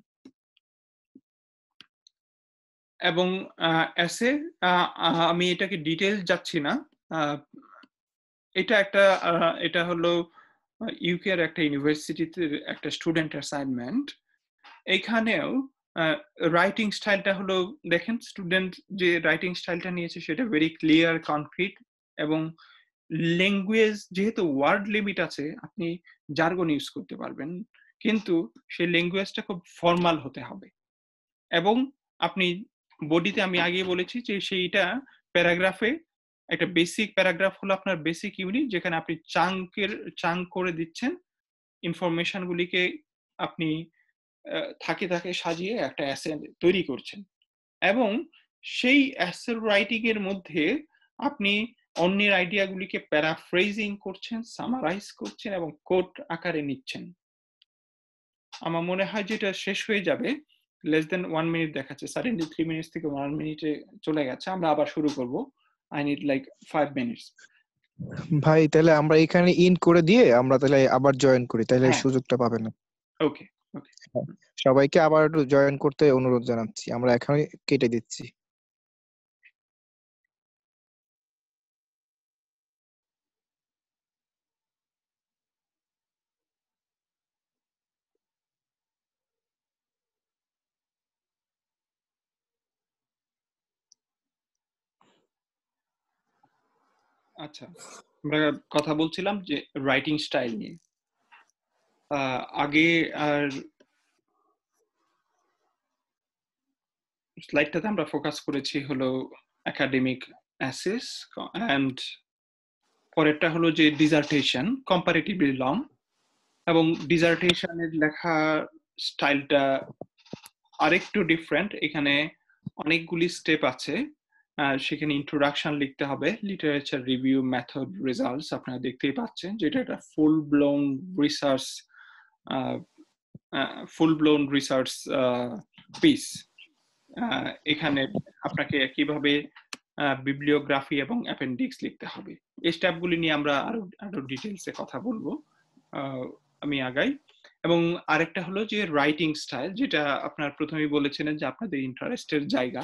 এবং এসে আমি এটাকে ডিটেলস যাচ্ছি না। এটা একটা এটা হলো ইউকের একটা ইউনিভার্সিটিতে একটা স্টুডেন্ট অ্যাসাইনমেন্ট এখানেও রাইটিং স্টাইলটা হলো, দেখেন স্টুডেন্ট যে রাইটিং স্টাইলটা নিয়েছে সেটা ভেরি ক্লিয়ার কনক্রিট এবং ল্যাঙ্গুয়েজ যেহেতু ওয়ার্ড লিমিট আছে, আপনি জার্গন ইউজ করতে পারবেন। কিন্তু সেই ল্যাঙ্গুয়েজটা খুব ফর্মাল হতে হবে। এবং আপনি বডিতে আমি আগে বলেছি যে সেইটা প্যারাগ্রাফে একটা বেসিক প্যারাগ্রাফ হলো আপনার বেসিক ইউনিট যেখানে আপনি চাঙ্কের, চাঙ্ক করে দিচ্ছেন। ইনফরমেশন গুলিকে আপনি থাকে থাকে সাজিয়ে একটা অ্যাসে তৈরি করছেন। এবং সেই অ্যাসে রাইটিং এর মধ্যে আপনি অন্যের আইডিয়াগুলিকে প্যারাফ্রেজিং করছেন সামারাইজ করছেন এবং কোট আকারে নিচ্ছেন। আমার মনে হয় যে এটা শেষ হয়ে যাবে লেস দেন ওয়ান মিনিট দেখাচ্ছে। সাডেনলি থ্রি মিনিটস থেকে ওয়ান মিনিটে চলে গেছে। আমরা আবার শুরু করব। I need like five minutes ভাই তাহলে আমরা এখানে ইন করে দিয়ে আমরা তাহলে আবার জয়েন করি। তাহলে হ্যাঁ। সুযোগটা পাবে না। ওকে সবাইকে আবার একটু জয়েন করতে অনুরোধ জানাচ্ছি। আমরা এখানে কেটে দিচ্ছি। আচ্ছা আমরা কথা বলছিলাম যে রাইটিং স্টাইল নিয়ে। আগে আর স্লাইডটাতে আমরা ফোকাস করেছি হলো একাডেমিক অ্যাসেস অ্যান্ড পরেরটা হলো যে ডিজার্টেশন কম্পারেটিভলি লং এবং ডিজার্টেশনের লেখা স্টাইলটা আরেকটু ডিফারেন্ট এখানে অনেকগুলি স্টেপ আছে। সেখানে ইন্ট্রোডাকশন লিখতে হবে। লিটারেচার রিভিউ মেথড রেজাল্টস আপনারা দেখতেই পাচ্ছেন যেটা একটা full blown research full blown research piece এখানে আপনাকে কীভাবে বিবলিওগ্রাফি এবং অ্যাপেন্ডিক্স লিখতে হবে। এই স্টেপগুলি নিয়ে আমরা আরও আরও ডিটেলসে কথা বলব আমি আগাই। এবং আরেকটা হলো যে রাইটিং স্টাইল যেটা আপনার প্রথমেই বলেছিলেন যে আপনাদের ইন্টারেস্টের জায়গা।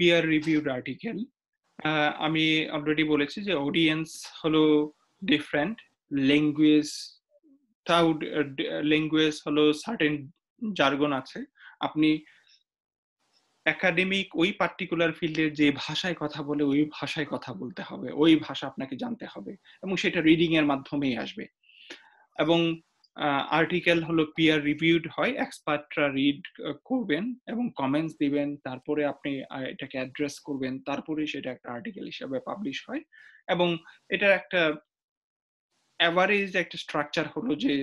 পিয়ার রিভিউড আর্টিকেল আমি অলরেডি বলেছি যে অডিয়েন্স হলো ডিফারেন্ট ল্যাঙ্গুয়েজ তাও ল্যাঙ্গুয়েজ হলো সার্টেন জার্গন আছে। আপনি একাডেমিক ওই পার্টিকুলার ফিল্ডে যে ভাষায় কথা বলে, ওই ভাষায় কথা বলতে হবে, ওই ভাষা আপনাকে জানতে হবে এবং সেটা রিডিং এর মাধ্যমেই আসবে। এবং আর্টিকেল হলো পিয়ার রিভিউড হয় এক্সপার্টরা রিড করবেন এবং কমেন্টস দিবেন, তারপরে আপনি এটাকে অ্যাড্রেস করবেন তারপরে সেটা একটা আর্টিকেল হিসাবে পাবলিশ হয় এবং এটার একটা অ্যাভারেজ একটা স্ট্রাকচার হলো যে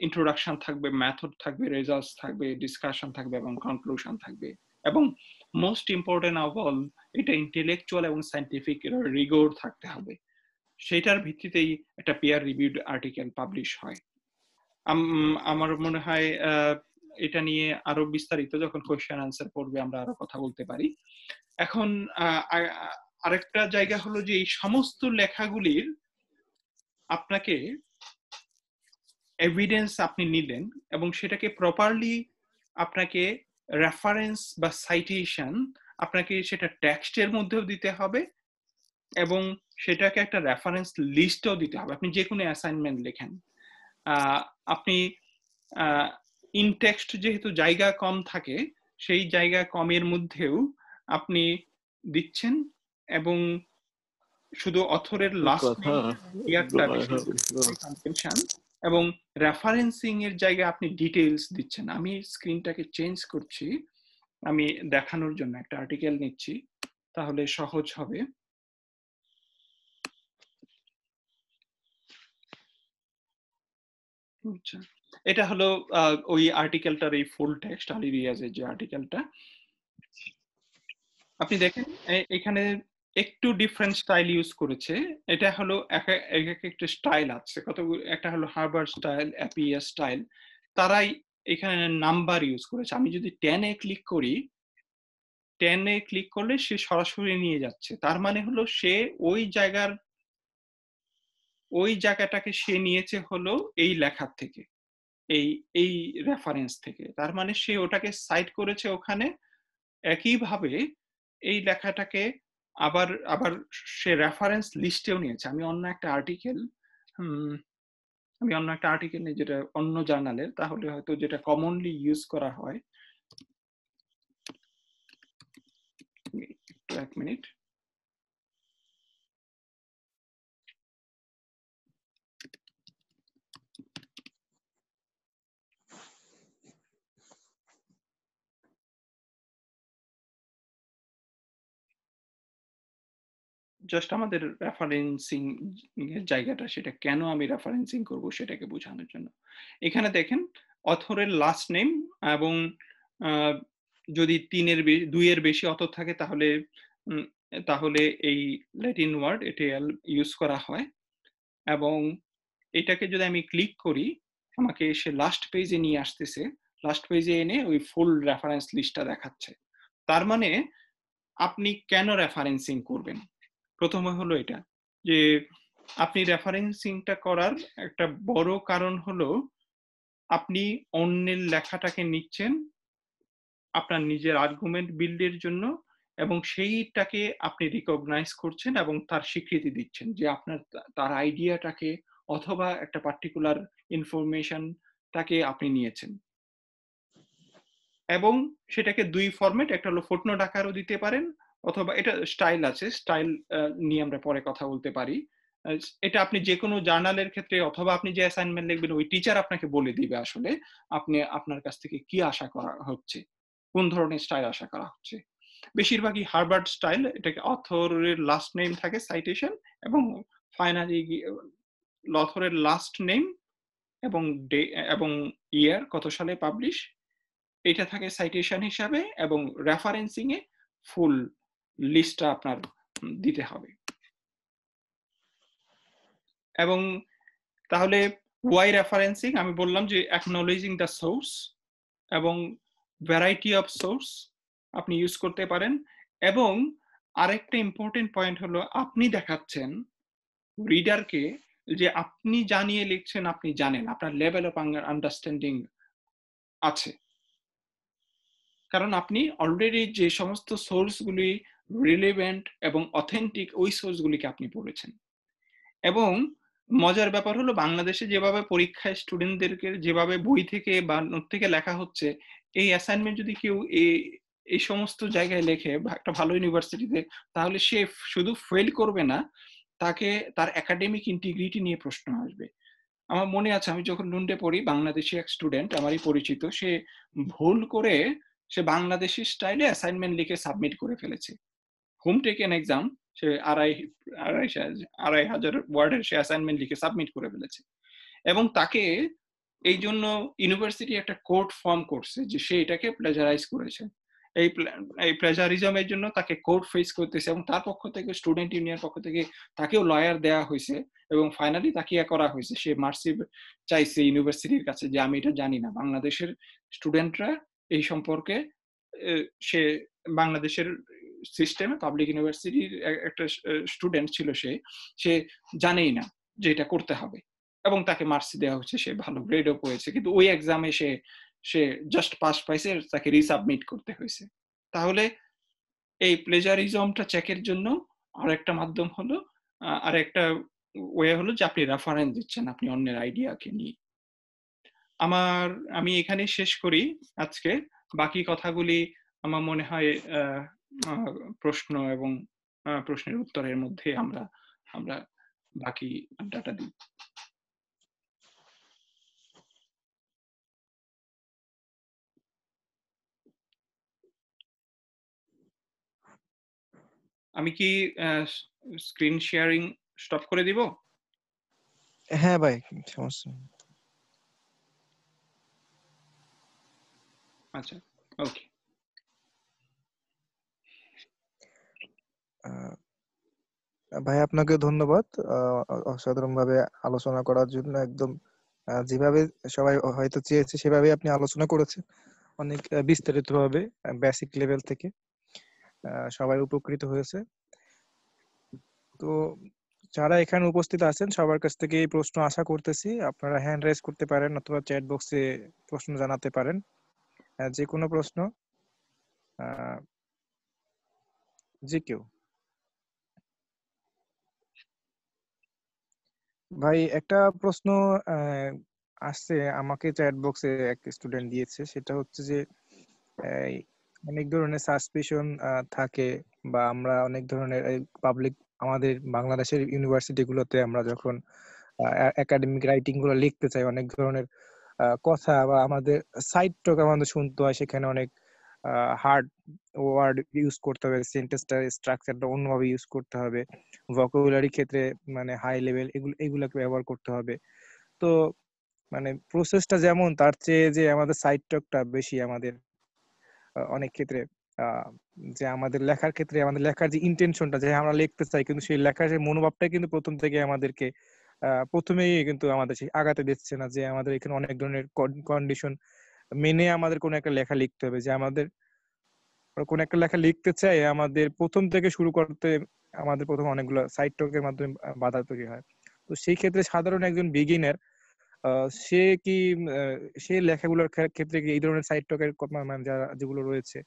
ইন্ট্রোডাকশন থাকবে মেথড থাকবে রেজাল্টস থাকবে ডিসকাশন থাকবে এবং কনক্লুশন থাকবে এবং মোস্ট ইম্পর্টেন্ট অফ অল এটা ইন্টেলেকচুয়াল এবং সাইন্টিফিক রিগোর থাকতে হবে। সেটার ভিত্তিতেই একটা পেয়ার রিভিউড আর্টিকেল পাবলিশ হয়। আমার মনে হয় এটা নিয়ে আরও বিস্তারিত যখন কোয়েশ্চেন আনসার পড়বে আমরা আরও কথা বলতে পারি। এখন আরেকটা জায়গা হলো যে এই সমস্ত লেখাগুলির আপনাকে এভিডেন্স আপনি নিলেন এবং সেটাকে প্রপারলি আপনাকে রেফারেন্স বা সাইটেশন আপনাকে সেটা টেক্সটের মধ্যেও দিতে হবে এবং সেটাকে একটা রেফারেন্স লিস্টও দিতে হবে। আপনি যে কোনো অ্যাসাইনমেন্ট লেখেন আপনি ইন টেক্সট যেহেতু জায়গা কম থাকে সেই জায়গা কমের মধ্যেও আপনি দিচ্ছেন এবং শুধু অথরের লাস্ট ইয়ারটা কনভেনশন এবং রেফারেন্সিং এর জায়গায় আপনি ডিটেইলস দিচ্ছেন। আমি স্ক্রিনটাকে চেঞ্জ করছি। আমি দেখানোর জন্য একটা আর্টিকেল নিচ্ছি। তাহলে সহজ হবে। এটা হলো ওই আর্টিকেলটার এই ফুল টেক্সট আলি রিয়াজের যে আর্টিকেলটা আপনি দেখেন এখানে একটু ডিফারেন্ট স্টাইল ইউজ করেছে। এটা হলো এক এক এক এক একটা স্টাইল আছে কত একটা হলো হার্বার স্টাইল অ্যাপিএস স্টাইল তারাই এখানে নাম্বার ইউজ করেছে। আমি যদি টেনে ক্লিক করি টেনে ক্লিক করলে সে সরাসরি নিয়ে যাচ্ছে। তার মানে হলো সে ওই জায়গার ওই জায়গাটাকে সে নিয়েছে হলো এই লেখার থেকে, এই এই রেফারেন্স থেকে। তার মানে সে ওটাকে সাইট করেছে ওখানে। একইভাবে এই লেখাটাকে আবার আবার সে রেফারেন্স লিস্টেও নিয়েছে। আমি অন্য একটা আর্টিকেল আমি অন্য একটা আর্টিকেল নিই যেটা অন্য জার্নালের তাহলে হয়তো যেটা কমনলি ইউজ করা হয়। এক মিনিট জাস্ট আমাদের রেফারেন্সিং এর জায়গাটা, সেটা কেন আমি রেফারেন্সিং করব সেটাকে বোঝানোর জন্য। এখানে দেখেন অথরের লাস্ট নেম এবং যদি তিনের দুইয়ের বেশি অথর থাকে তাহলে তাহলে এই ল্যাটিন ওয়ার্ড এটা ইউজ করা হয়। এবং এটাকে যদি আমি ক্লিক করি, আমাকে সে লাস্ট পেজে নিয়ে আসতেছে। লাস্ট পেজে এনে ওই ফুল রেফারেন্স লিস্টটা দেখাচ্ছে। তার মানে আপনি কেন রেফারেন্সিং করবেন? প্রথমে হলো এটা যে আপনি রেফারেন্সিংটা করার একটা বড় কারণ হলো আপনি অন্যের লেখাটাকে নিচ্ছেন আপনার নিজের আর্গুমেন্ট বিল্ডের জন্য এবং সেইটাকে আপনি রিকগনাইজ করছেন এবং তার স্বীকৃতি দিচ্ছেন যে আপনার তার আইডিয়াটাকে অথবা একটা পার্টিকুলার ইনফরমেশনটাকে আপনি নিয়েছেন। এবং সেটাকে দুই ফরম্যাট একটা হলো ফুটনোট আকারও দিতে পারেন অথবা এটা স্টাইল আছে স্টাইল নিয়ে আমরা পরে কথা বলতে পারি। এটা আপনি যে কোনো জার্নালের ক্ষেত্রে অথবা আপনি যে অ্যাসাইনমেন্ট লিখবেন, ওই টিচার আপনাকে বলে দিবে আসলে আপনি, আপনার কাছ থেকে কি আশা করা হচ্ছে, কোন ধরনের স্টাইল আশা করা হচ্ছে। বেশিরভাগই হার্বার্ড স্টাইল এটাকে অথরের লাস্ট নেম থাকে সাইটেশন এবং ফাইনালি অথরের লাস্ট নেম এবং ডে এবং ইয়ার কত সালে পাবলিশ এটা থাকে সাইটেশন হিসাবে, এবং রেফারেন্সিং এ ফুল লিস্টটা আপনার দিতে হবে। এবং তাহলে ওয়াই রেফারেন্সিং আমি বললাম যে অ্যাকনোলেজিং দ্য সোর্স এবং ভ্যারাইটি অফ সোর্স আপনি ইউজ করতে পারেন। এবং আরেকটা ইম্পর্টেন্ট পয়েন্ট হলো, আপনি দেখাচ্ছেন রিডারকে যে আপনি জানিয়ে লিখছেন, আপনি জানেন, আপনার লেভেল অফ আন্ডারস্ট্যান্ডিং আছে। কারণ আপনি অলরেডি যে সমস্ত সোর্সগুলি রিলেভেন্ট এবং অথেন্টিক ওই সোর্সগুলিকে আপনি পড়েছেন। এবং মজার ব্যাপার হলো বাংলাদেশে যেভাবে পরীক্ষায় স্টুডেন্টদেরকে যেভাবে বই থেকে বা নোট থেকে লেখা হচ্ছে, এই অ্যাসাইনমেন্ট যদি কেউ এই এই সমস্ত জায়গায় লেখে একটা ভালো ইউনিভার্সিটিতে তাহলে সে শুধু ফেল করবে না, তাকে তার একাডেমিক ইন্টিগ্রিটি নিয়ে প্রশ্ন আসবে। আমার মনে আছে, আমি যখন লুন্ডে পড়ি, বাংলাদেশি এক স্টুডেন্ট আমারই পরিচিত, সে ভুল করে সে বাংলাদেশি স্টাইলে অ্যাসাইনমেন্ট লিখে সাবমিট করে ফেলেছে। হোম টেকেন এক্সাম, সে আড়াই আড়াই আড়াই হাজার ওয়ার্ডের সে অ্যাসাইনমেন্ট লিখে সাবমিট করে ফেলেছে। এবং তাকে এই জন্য ইউনিভার্সিটি একটা কোর্ট ফর্ম করছে যে সে এটাকে প্লেজারাইজ করেছে। এই এই প্লেজারিজমের জন্য তাকে কোর্ট ফেস করতেছে এবং তার পক্ষ থেকে স্টুডেন্ট ইউনিয়ন পক্ষ থেকে তাকেও লয়ার দেওয়া হয়েছে এবং ফাইনালি তাকে করা হয়েছে। সে মার্সি চাইছে ইউনিভার্সিটির কাছে যে আমি এটা জানি না। বাংলাদেশের স্টুডেন্টরা এই সম্পর্কে সে বাংলাদেশের সিস্টেমে পাবলিক ইউনিভার্সিটির একটা স্টুডেন্ট ছিল সে সে জানেই না যে এটা করতে হবে এবং তাকে মার্কস দেওয়া হচ্ছে সে ভালো গ্রেডও পেয়েছে, কিন্তু ওই এক্সামে সে সে জাস্ট পাস পাইছে, তাকে রিসাবমিট করতে হয়েছে। তাহলে এই প্লেজারিজমটা চেকের জন্য আর একটা মাধ্যম হলো আর একটা ওয়ে হলো যে আপনি রেফারেন্স দিচ্ছেন, আপনি অন্যের আইডিয়াকে নিয়ে। আমার, আমি এখানে শেষ করি আজকে। বাকি কথাগুলি আমার মনে হয় প্রশ্ন এবং প্রশ্নের উত্তরের মধ্যে আমরা আমরা বাকি আড্ডাটা দিই। আমি কি স্ক্রিন শেয়ারিং স্টপ করে দিব? হ্যাঁ ভাই সমস্যা আচ্ছা ওকে। ভাই, আপনাকে ধন্যবাদ। অসাধারণ ভাবে আলোচনা করার জন্য একদম যেভাবে সবাই হয়তো চেয়েছে সেভাবে আপনি আলোচনা করেছেন অনেক বিস্তারিত ভাবে বেসিক লেভেল থেকে। সবাই উপকৃত হয়েছে। তো যারা এখানে উপস্থিত আছেন, সবার কাছ থেকে এই প্রশ্ন আশা করতেছি। আপনারা হ্যান্ড রেজ করতে পারেন অথবা চ্যাট বক্সে প্রশ্ন জানাতে পারেন। যে কোনো প্রশ্ন যে কেউ। ভাই, একটা প্রশ্ন আসছে আমাকে চ্যাট বক্সে এক স্টুডেন্ট দিয়েছে। সেটা হচ্ছে যে অনেক ধরনের সাসপেশন থাকে বা আমরা অনেক ধরনের পাবলিক আমাদের বাংলাদেশের ইউনিভার্সিটি গুলোতে আমরা যখন একাডেমিক রাইটিংগুলো লিখতে চাই, অনেক ধরনের কথা বা আমাদের সাইড টক আমাদের শুনতে হয়, সেখানে অনেক হার্ড ওয়ার্ড ইউজ করতে হবে সেন্টেন্সটা স্ট্রাকচারটা অন্যভাবে ইউজ করতে হবে। ভোকাবুলারি ক্ষেত্রে মানে হাই লেভেল এগুলো, এগুলোকে ব্যবহার করতে হবে। তো মানে প্রসেসটা যেমন, তার চেয়ে যে আমাদের সাইড টকটা বেশি আমাদের অনেক ক্ষেত্রে যে আমাদের লেখার ক্ষেত্রে, আমাদের লেখার যে ইন্টেনশনটা যে আমরা লিখতে চাই, কিন্তু সেই লেখার সেই মনোভাবটা কিন্তু প্রথম থেকে আমাদেরকে প্রথমেই কিন্তু আমাদের সেই আগাতে দিচ্ছে না, যে আমাদের এখানে অনেক ধরনের কন্ডিশন মেনে আমাদের কোনো একটা লেখা লিখতে হবে যে আমাদের কোন একটা লেখা লিখতে চাই, আমাদের প্রথম থেকে শুরু করতে আমাদের প্রথম অনেকগুলো সাইড টকের মাধ্যমে বাধা তৈরি হয়। তো সেই ক্ষেত্রে সাধারণ একজন বিগিনার সে কি সে লেখাগুলোর ক্ষেত্রে কি এই ধরনের সাইড টকের মানে যারা, যেগুলো রয়েছে,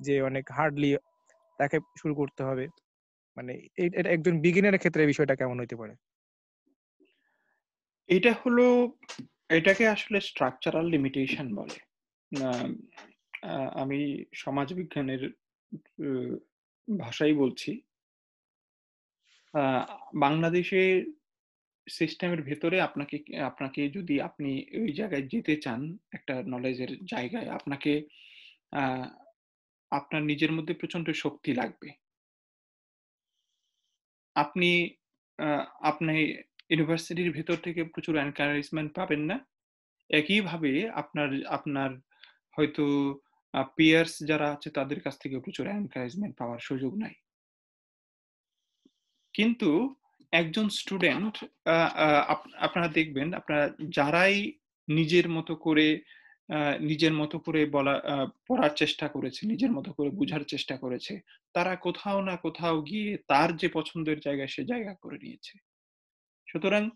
যে অনেক হার্ডলি তাকে শুরু করতে হবে মানে এটা একজন বিগিনারের ক্ষেত্রে বিষয়টা কেমন হইতে পারে? এটা হলো এটাকে আসলে স্ট্রাকচারাল লিমিটেশন বলে। আমি সমাজ বিজ্ঞানের ভাষাই বলছি। বাংলাদেশে সিস্টেমের ভেতরে আপনাকে আপনাকে যদি আপনি ওই জায়গায় যেতে চান, একটা নলেজের জায়গায়, আপনাকে আপনার নিজের মধ্যে প্রচণ্ড শক্তি লাগবে। আপনি আপনি ইউনিভার্সিটির ভেতর থেকে প্রচুর এনকারেজমেন্ট পাবেন না। একইভাবে আপনার আপনার হয়তো পিয়ার্স যারা আছে তাদের কাছ থেকে প্রচুর এনকারেজমেন্ট পাওয়ার সুযোগ নাই। কিন্তু একজন স্টুডেন্ট আপনারা দেখবেন, আপনারা যারাই নিজের মতো করে নিজের মতো করে বলা পড়ার চেষ্টা করেছে, নিজের মতো করে বুঝার চেষ্টা করেছে, তারা কোথাও না কোথাও গিয়ে তার যে পছন্দের জায়গায় সে জায়গা করে নিয়েছে। সুতরাং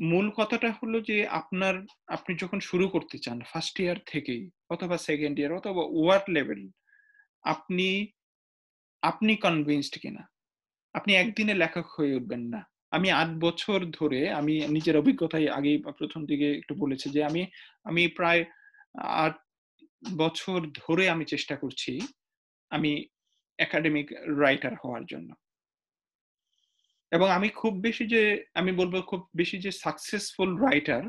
মূল কথাটা হলো যে আপনার, আপনি যখন শুরু করতে চান ফার্স্ট ইয়ার থেকেই অথবা সেকেন্ড ইয়ার অথবা ওয়ার্ড লেভেল আপনি আপনি কনভিন্সড কিনা? আপনি একদিনে লেখক হয়ে উঠবেন না। আমি আট বছর ধরে আমি নিজের অভিজ্ঞতায় আগে প্রথম দিকে একটু বলেছি যে আমি আমি প্রায় আট বছর ধরে আমি চেষ্টা করছি আমি একাডেমিক রাইটার হওয়ার জন্য। এবং আমি খুব বেশি যে, আমি বলব খুব বেশি যে সাকসেসফুল রাইটার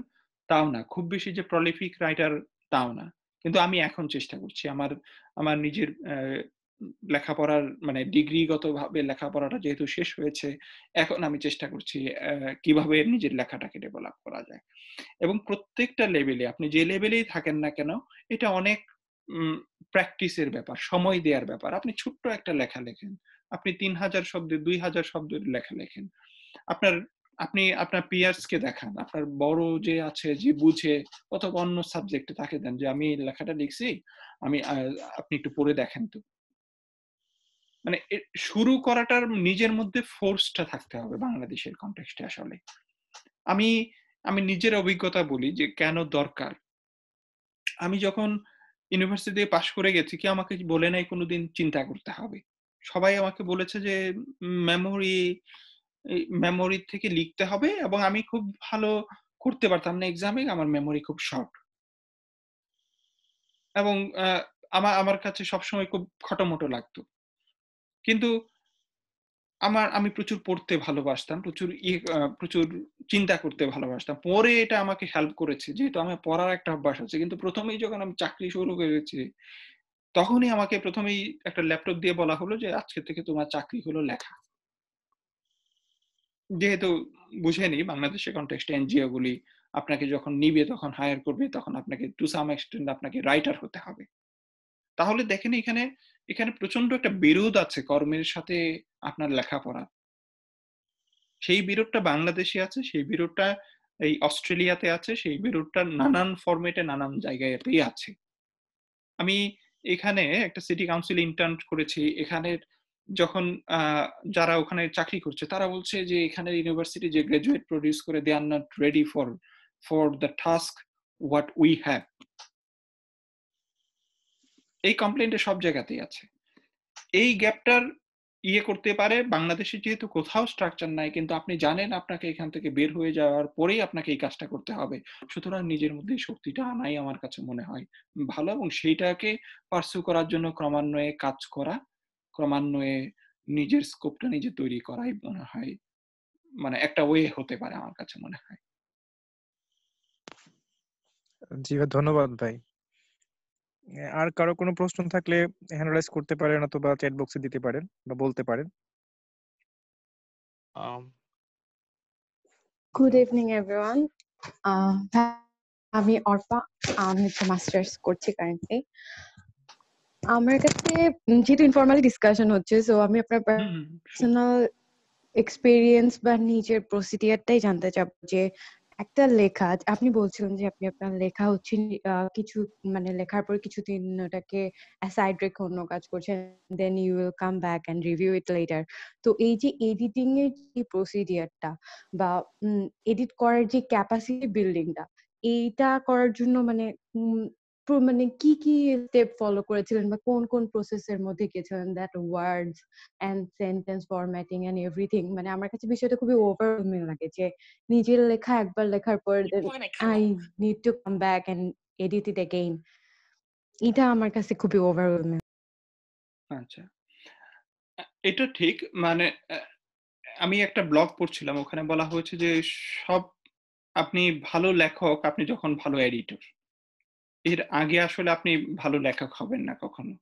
তাও না, খুব বেশি যে প্রলিফিক রাইটার তাও না। কিন্তু আমি এখন চেষ্টা করছি, আমার আমার নিজের লেখাপড়ার মানে ডিগ্রিগত ভাবে লেখাপড়াটা যেহেতু শেষ হয়েছে, এখন আমি চেষ্টা করছি কীভাবে নিজের লেখাটাকে ডেভেলপ করা যায়। এবং প্রত্যেকটা লেভেলে আপনি যে লেভেলেই থাকেন না কেন, এটা অনেক প্র্যাকটিসের ব্যাপার, সময় দেওয়ার ব্যাপার। আপনি ছোট্ট একটা লেখা লেখেন আপনি তিন হাজার শব্দে, দুই হাজার শব্দের লেখা লেখেন। আপনার, আপনি আপনার পিয়ার্স কে দেখান, আপনার বড় যে আছে, যে বুঝে, অথবা অন্য সাবজেক্টে তাকে দেন যে, আমি লেখাটা লিখছি, আমি আপনি একটু পড়ে দেখেন তো। মানে শুরু করাটার নিজের মধ্যে ফোর্সটা থাকতে হবে বাংলাদেশের কন্টেক্সটে আসলে। আমি আমি নিজের অভিজ্ঞতা বলি যে, কেন দরকার? আমি যখন ইউনিভার্সিটি পাশ করে গেছি কি আমাকে বলে নাই কোনোদিন চিন্তা করতে হবে। সবাই আমাকে বলেছে যে মেমোরি মেমোরি থেকে লিখতে হবে এবং আমি খুব ভালো করতে পারতাম না এক্সামে আমার মেমোরি খুব শর্ট এবং আমার আমার কাছে সবসময় খুব খটোমটো লাগতো। কিন্তু আমার, আমি প্রচুর পড়তে ভালোবাসতাম, প্রচুর প্রচুর চিন্তা করতে ভালোবাসতাম। পরে এটা আমাকে হেল্প করেছে, যেহেতু আমার পড়ার একটা অভ্যাস আছে। কিন্তু প্রথমেই যখন আমি চাকরি শুরু করেছি তখনই আমাকে প্রথমেই একটা ল্যাপটপ দিয়ে বলা হলো যে, আজকে থেকে তোমার চাকরি হলো লেখা। যেহেতু বুঝেনি বাংলাদেশের কন্টেক্সট এনজিও গুলি আপনাকে যখন নিবে, তখন হায়ার করবে, তখন আপনাকে টু সাম এক্সটেন্ড আপনাকে রাইটার হতে হবে। তাহলে দেখেন এখানে এখানে প্রচণ্ড একটা বিরোধ আছে কর্মের সাথে আপনার লেখাপড়া। সেই বিরোধটা বাংলাদেশে আছে, সেই বিরোধটা এই অস্ট্রেলিয়াতে আছে, সেই বিরোধটা নানান ফরমেটে নানান জায়গাতেই আছে। আমি এখানে একটা সিটি কাউন্সিল ইন্টার্ন করেছি। এখানে যখন যারা ওখানে চাকরি করছে, তারা বলছে যে এখানে ইউনিভার্সিটি যে গ্রাজুয়েট প্রডিউস করে they are not ready for for the task what we have এই কমপ্লেনটা সব জায়গাতেই আছে। এই গ্যাপটার ইয়ে করতে পারে। বাংলাদেশে যেহেতু কোথাও স্ট্রাকচার নাই, কিন্তু আপনি জানেন আপনাকে এখান থেকে বের হয়ে যাওয়ার পরেই আপনাকে এই কাজটা করতে হবে। সুতরাং নিজের মধ্যে শক্তিটা আনাই আমার কাছে মনে হয় ভালো এবং সেইটাকে পার্সু করার জন্য ক্রমান্বয়ে কাজ করা, ক্রমান্বয়ে নিজের স্কোপটা নিজে তৈরি করাই মনে হয় মানে একটা ওয়ে হতে পারে আমার কাছে মনে হয়। জি ধন্যবাদ ভাই। আর কারও কোনো প্রশ্ন থাকলে হ্যান্ড রাইজ করতে পারেন অথবা চ্যাট বক্সে দিতে পারেন বা বলতে পারেন। গুড ইভিনিং এভরিওয়ান আমি অর্পা আমি হচ্ছে মাস্টার্স করছি কারেন্টলি আমার কাছে যেহেতু ইনফর্মালি ডিসকাশন হচ্ছে সো আমি আপনার পার্সোনাল এক্সপিরিয়েন্স বা নিজের প্রসিডিয়ারটাই জানতে চাব যে একটা লেখা আপনি বলছিলেন যে আপনি আপনার লেখা হচ্ছে কিছু মানে লেখার পর কিছুদিন ওটাকে অ্যাসাইড রেখে অন্য কাজ করছেন then you will come back and review it later তো এই যে এডিটিং এর যে প্রসিডিয়ারটা বা এডিট করার যে ক্যাপাসিটি বিল্ডিংটা এইটা করার জন্য মানে মানে কি কি স্টেপ ফলো করেছিলেন বা কোন কোন প্রসেসের মধ্যে গেছিলেন that words and sentence formatting and everything মানে আমার কাছে বিষয়টা খুবই ওভারওয়েলমিং লাগে যে নিজের লেখা একবার লেখার পর I need to come back and edit it again এটা আমার কাছে খুবই ওভারওয়েলমিং আচ্ছা এটা ঠিক মানে আমি একটা ব্লগ পড়ছিলাম ওখানে বলা হয়েছে যে সব আপনি ভালো লেখক আপনি যখন ভালো এডিটর এর আগে আসলে আপনি ভালো লেখক হবেন না কখনো।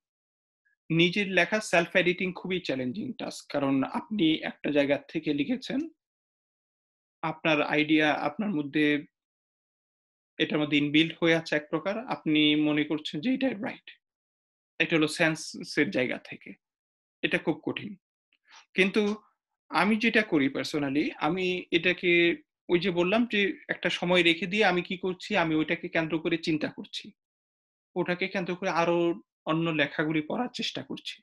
নিজের লেখা সেলফ এডিটিং খুবই চ্যালেঞ্জিং টাস্ক কারণ আপনি একটা জায়গা থেকে লিখেছেন, আপনার আইডিয়া আপনার মধ্যে এটার মধ্যে ইনবিল্ড হয়ে আছে এক প্রকার, আপনি মনে করছেন যে এটাই রাইট এটা হলো সেন্সের জায়গা থেকে। এটা খুব কঠিন। কিন্তু আমি যেটা করি পার্সোনালি আমি এটাকে ওই যে বললাম যে একটা সময় রেখে দিয়ে আমি কি করছি? আমি ওইটাকে কেন্দ্র করে চিন্তা করছি। ওটাকে কেন্দ্র করে আরও অন্য লেখাগুলি পড়ার চেষ্টা করছি।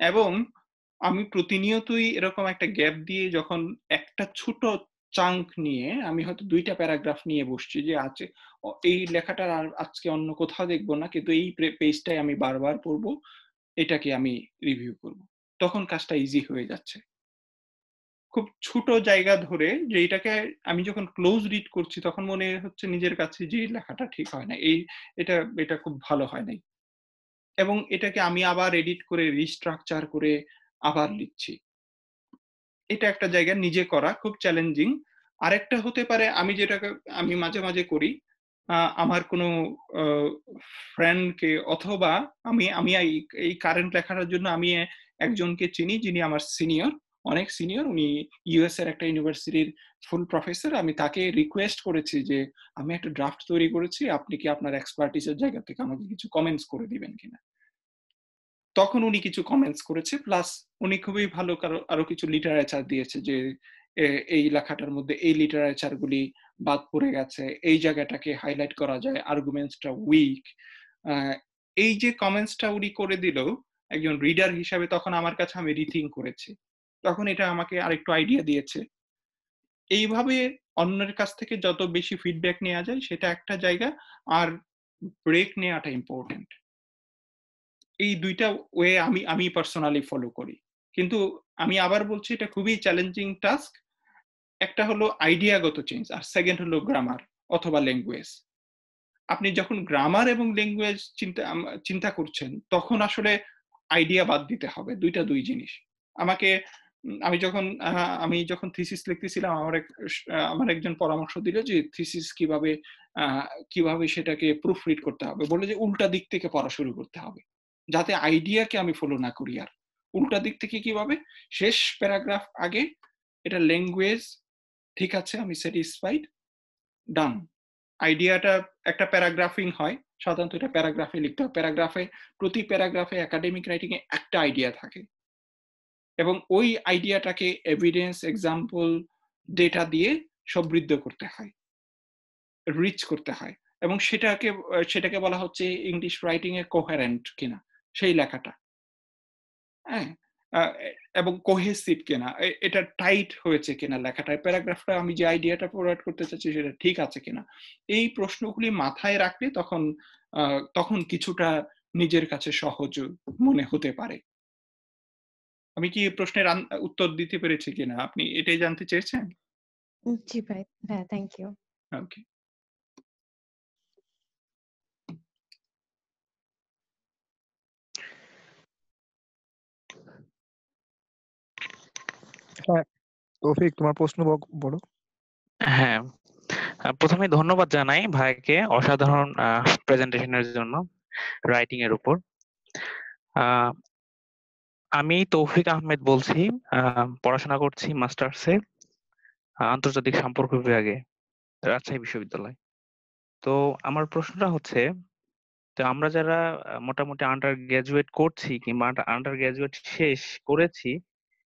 এবং আমি প্রতিনিয়তই এরকম একটা গ্যাপ দিয়ে যখন একটা ছোট চাঙ্ক নিয়ে আমি হয়তো দুইটা প্যারাগ্রাফ নিয়ে বসছি যে আছে এই লেখাটার আর আজকে অন্য কোথাও দেখব না, কিন্তু এই পেজটাই আমি বারবার পড়ব, এটাকে আমি রিভিউ করব। তখন কাজটা ইজি হয়ে যাচ্ছে। খুব ছোট জায়গা ধরে যে এটাকে আমি যখন ক্লোজ রিড করছি তখন মনে হচ্ছে নিজের কাছে যে লেখাটা ঠিক হয় না, এই এটা এটা খুব ভালো হয় নাই। এবং এটাকে আমি আবার এডিট করে রিস্ট্রাকচার করে আবার লিখছি। এটা একটা জায়গা নিজে করা খুব চ্যালেঞ্জিং আরেকটা হতে পারে, আমি যেটাকে, আমি মাঝে মাঝে করি আমার কোনো ফ্রেন্ডকে অথবা আমি আমি এই কারেন্ট লেখাটার জন্য আমি একজনকে চিনি যিনি আমার সিনিয়র অনেক সিনিয়র উনি ইউএস এর একটা ইউনিভার্সিটির ফুল প্রফেসর আমি তাকে রিকোয়েস্ট করেছি যে আমি একটা ড্রাফট তৈরি করেছি, আপনি কি আপনার এক্সপার্টিসের জায়গা থেকে আমাকে কিছু কমেন্টস করে দিবেন কিনা? তখন উনি কিছু কমেন্টস করেছে প্লাস উনি খুবই ভালো আরও কিছু লিটারেচার দিয়েছে যে এই লেখাটার মধ্যে এই লিটারেচার গুলি বাদ পড়ে গেছে, এই জায়গাটাকে হাইলাইট করা যায় আর্গুমেন্টসটা উইক এই যে কমেন্টসটা উনি করে দিল, একজন রিডার হিসাবে তখন আমার কাছে আমি রিথিং করেছি। তখন এটা আমাকে আরেকটু আইডিয়া দিয়েছে। এইভাবে অন্যের কাছ থেকে যত বেশি ফিডব্যাক নেওয়া যায়, সেটা একটা জায়গা আর ব্রেক নেওয়াটা ইম্পর্টেন্ট এই দুইটা ওয়ে আমি আমি পার্সোনালি ফলো করি। কিন্তু আমি আবার বলছি, এটা খুবই চ্যালেঞ্জিং টাস্ক একটা হলো আইডিয়াগত চেঞ্জ আর সেকেন্ড হলো গ্রামার অথবা ল্যাঙ্গুয়েজ আপনি যখন গ্রামার এবং ল্যাঙ্গুয়েজ চিন্তা চিন্তা করছেন, তখন আসলে আইডিয়া বাদ দিতে হবে। দুইটা দুই জিনিস। আমাকে আমি যখন আমি যখন থিসিস লিখতেছিলাম, আমার এক আমার একজন পরামর্শ দিল যে থিসিস কীভাবে কীভাবে সেটাকে প্রুফ রিড করতে হবে। বলে যে উল্টা দিক থেকে পড়া শুরু করতে হবে, যাতে আইডিয়াকে আমি ফলো না করি আর। উল্টা দিক থেকে কীভাবে? শেষ প্যারাগ্রাফ আগে এটা ল্যাঙ্গুয়েজ ঠিক আছে, আমি স্যাটিসফাইড ডান আইডিয়াটা একটা প্যারাগ্রাফিং হয়, সাধারণত এটা প্যারাগ্রাফে লিখতে হয়। প্যারাগ্রাফে প্রতি প্যারাগ্রাফে একাডেমিক রাইটিং এ একটা আইডিয়া থাকে। এবং ওই আইডিয়াটাকে এভিডেন্স এক্সাম্পল ডেটা দিয়ে সমৃদ্ধ করতে হয় রিচ করতে হয় এবং সেটাকে সেটাকে বলা হচ্ছে ইংলিশ রাইটিং এ কোহারেন্ট কিনা, সেই লেখাটা। হ্যাঁ? এবং কোহেসিভ কিনা এটা টাইট হয়েছে কিনা লেখাটা প্যারাগ্রাফটা আমি যে আইডিয়াটা প্রোভাইড করতে চাচ্ছি সেটা ঠিক আছে কিনা, এই প্রশ্নগুলি মাথায় রাখলে তখন তখন কিছুটা নিজের কাছে সহজ মনে হতে পারে। আমি কি প্রশ্নের উত্তর দিতে পেরেছি কিনা? আপনি এটাই জানতে চেয়েছেন? জি ভাই। হ্যাঁ থ্যাংক ইউ ওকে হ্যাঁ তৌফিক তোমার প্রশ্ন বড় হ্যাঁ প্রথমে ধন্যবাদ জানাই ভাইকে অসাধারণ প্রেজেন্টেশনের জন্য রাইটিং এর উপর। আমি তৌফিক আহমেদ বলছি পড়াশোনা করছি মাস্টার্সে আন্তর্জাতিক সম্পর্ক বিভাগে, রাজশাহী বিশ্ববিদ্যালয়। তো আমার প্রশ্নটা হচ্ছে, তো আমরা যারা মোটামুটি আন্ডার গ্রাজুয়েট করছি কিংবা আন্ডার গ্রাজুয়েট শেষ করেছি,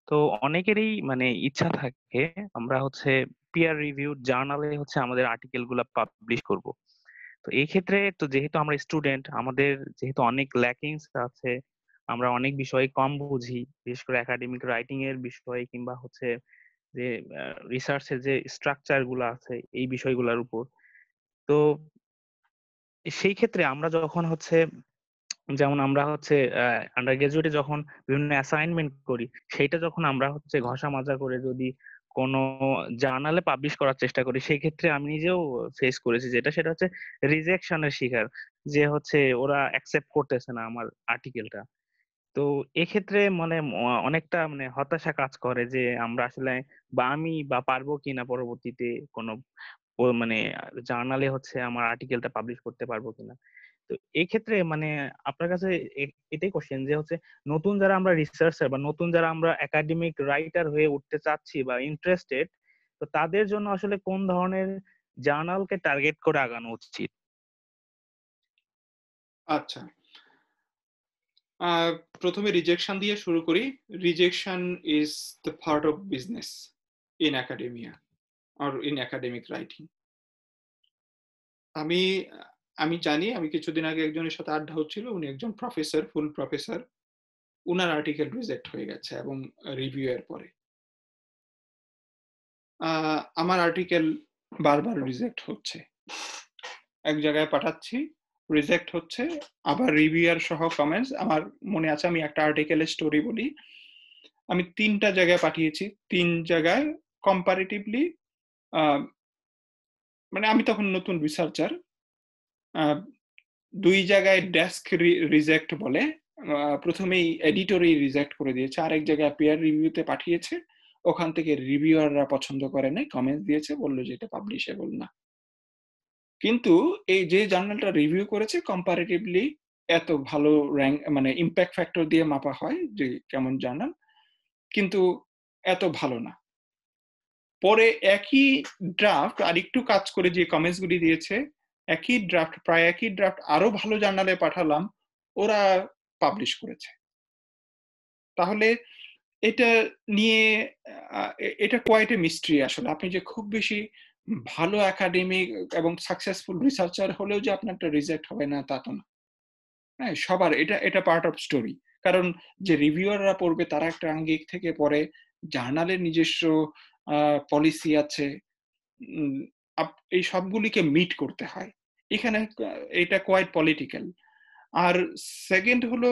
তো অনেকেরই মানে ইচ্ছা থাকে, আমরা হচ্ছে পিয়ার রিভিউ জার্নালে হচ্ছে আমাদের আর্টিকেলগুলা পাবলিশ করব। তো এই ক্ষেত্রে তো যেহেতু আমরা স্টুডেন্ট আমাদের যেহেতু অনেক ল্যাকিংস আছে আমরা অনেক বিষয়ে কম বুঝি। বিশেষ করে একাডেমিক রাইটিং এর বিষয়ে কিংবা হচ্ছে যে রিসার্চের যে স্ট্রাকচারগুলো আছে এই বিষয়গুলোর উপর। তো সেই ক্ষেত্রে আমরা যখন হচ্ছে, যেমন আমরা হচ্ছে আন্ডার গ্রাজুয়েটে যখন বিভিন্ন অ্যাসাইনমেন্ট করি, সেইটা যখন আমরা হচ্ছে ঘষা মাজা করে যদি কোনো জার্নালে পাবলিশ করার চেষ্টা করি, সেই ক্ষেত্রে আমি নিজেও ফেস করেছি যেটা, সেটা হচ্ছে রিজেকশনের শিকার। যে হচ্ছে ওরা অ্যাকসেপ্ট করতেছে না আমার আর্টিকেলটা তো এক্ষেত্রে মানে অনেকটা মানে হতাশা কাজ করে যে আমরা আসলে বা আমি বা পারব কিনা পরবর্তীতে কোনো মানে জার্নালে হচ্ছে আমার আর্টিকেলটা পাবলিশ করতে পারব কিনা। তো এই ক্ষেত্রে মানে আপনার কাছে এটাই কোশ্চেন যে হচ্ছে নতুন যারা আমরা রিসার্চার বা নতুন যারা আমরা একাডেমিক রাইটার হয়ে উঠতে চাচ্ছি বা ইন্টারেস্টেড তো তাদের জন্য আসলে কোন ধরনের জার্নালকে টার্গেট করে আগানো উচিত? আচ্ছা। প্রথমে রিজেকশন দিয়ে শুরু করি। Rejection is the part of business in academia R in academic writing আমি আমি জানি, আমি কিছুদিন আগে একজনের সাথে আড্ডা হচ্ছিল, উনি একজন প্রফেসর ফুল প্রফেসর উনার আর্টিকেল রিজেক্ট হয়ে গেছে এবং রিভিউ এর পরে। আমার আর্টিকেল বারবার রিজেক্ট হচ্ছে। এক জায়গায় পাঠাচ্ছি রিজেক্ট হচ্ছে। আবার রিভিউয়ার সহ কমেন্টস আমার মনে আছে আমি একটা আর্টিকেলের স্টোরি বলি। আমি তিনটা জায়গায় পাঠিয়েছি। তিন জায়গায় কম্পারেটিভলি মানে আমি তখন নতুন রিসার্চার দুই জায়গায় ডেস্ক রিজেক্ট বলে। প্রথমেই এডিটরই রিজেক্ট করে দিয়েছে। আরেক জায়গায় পেয়ার রিভিউতে পাঠিয়েছে। ওখান থেকে রিভিউয়াররা পছন্দ করে নাই কমেন্ট দিয়েছে। বলল যে এটা পাবলিশেবল না। কিন্তু এই যে জার্নালটা রিভিউ করেছে কম্পারেটিভলি এত ভালো র্যাঙ্ক মানে ইম্প্যাক্ট ফ্যাক্টর দিয়ে মাপা হয় যে কেমন জার্নাল, কিন্তু এত ভালো না। পরে একই ড্রাফট আর একটু কাজ করে যে কমেন্টস গুলি দিয়েছে, একই ড্রাফট প্রায় একই ড্রাফট আরও ভালো জার্নালে পাঠালাম, ওরা পাবলিশ করেছে। তাহলে এটা নিয়ে এটা কোয়াইট এ মিস্ট্রি আসলে। আপনি যে খুব বেশি ভালো একাডেমিক এবং সাকসেসফুল রিসার্চার হলেও যে আপনার একটা রিজেক্ট হবে না, তা তো না। হ্যাঁ সবার এটা এটা পার্ট অফ স্টোরি কারণ যে রিভিউয়াররা পড়বে, তারা একটা আঙ্গিক থেকে পড়ে জার্নালের নিজস্ব পলিসি আছে এই সবগুলিকে মিট করতে হয়। এখানে এটা কোয়াইট পলিটিক্যাল আর সেকেন্ড হলো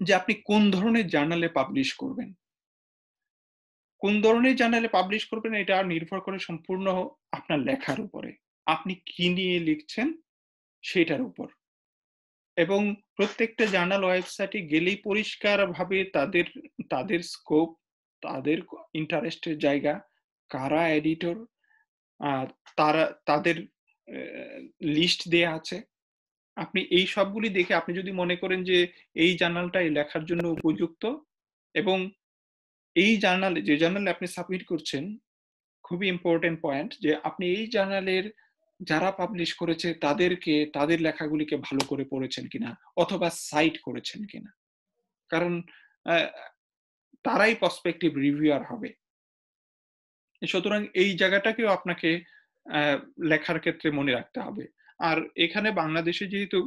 যে আপনি কোন ধরনের জার্নালে পাবলিশ করবেন? কোন ধরনের জার্নালে পাবলিশ করবেন এটা নির্ভর করে সম্পূর্ণ আপনার লেখার উপরে। আপনি কি নিয়ে লিখছেন সেটার উপর। এবং প্রত্যেকটা জার্নাল ওয়েবসাইটে গেলেই পরিষ্কারভাবে তাদের তাদের স্কোপ তাদের ইন্টারেস্টের জায়গা, কারা এডিটর তারা, তাদের লিস্ট দেয়া আছে। আপনি এই সবগুলি দেখে আপনি যদি মনে করেন যে এই জার্নালটাই লেখার জন্য উপযুক্ত এবং এই জার্নালে, যে জার্নালে আপনি সাবমিট করছেন, খুবই ইম্পর্টেন্ট পয়েন্ট যে আপনি এই জার্নালের যারা পাবলিশ করেছে, তাদেরকে, তাদের লেখাগুলিকে ভালো করে পড়েছেন কিনা, অথবা সাইট করেছেন কিনা। কারণ তারাই পার্সপেক্টিভ রিভিউয়ার হবে। সুতরাং এই জায়গাটাকেও আপনাকে লেখার ক্ষেত্রে মনে রাখতে হবে। আর এখানে বাংলাদেশে যেহেতু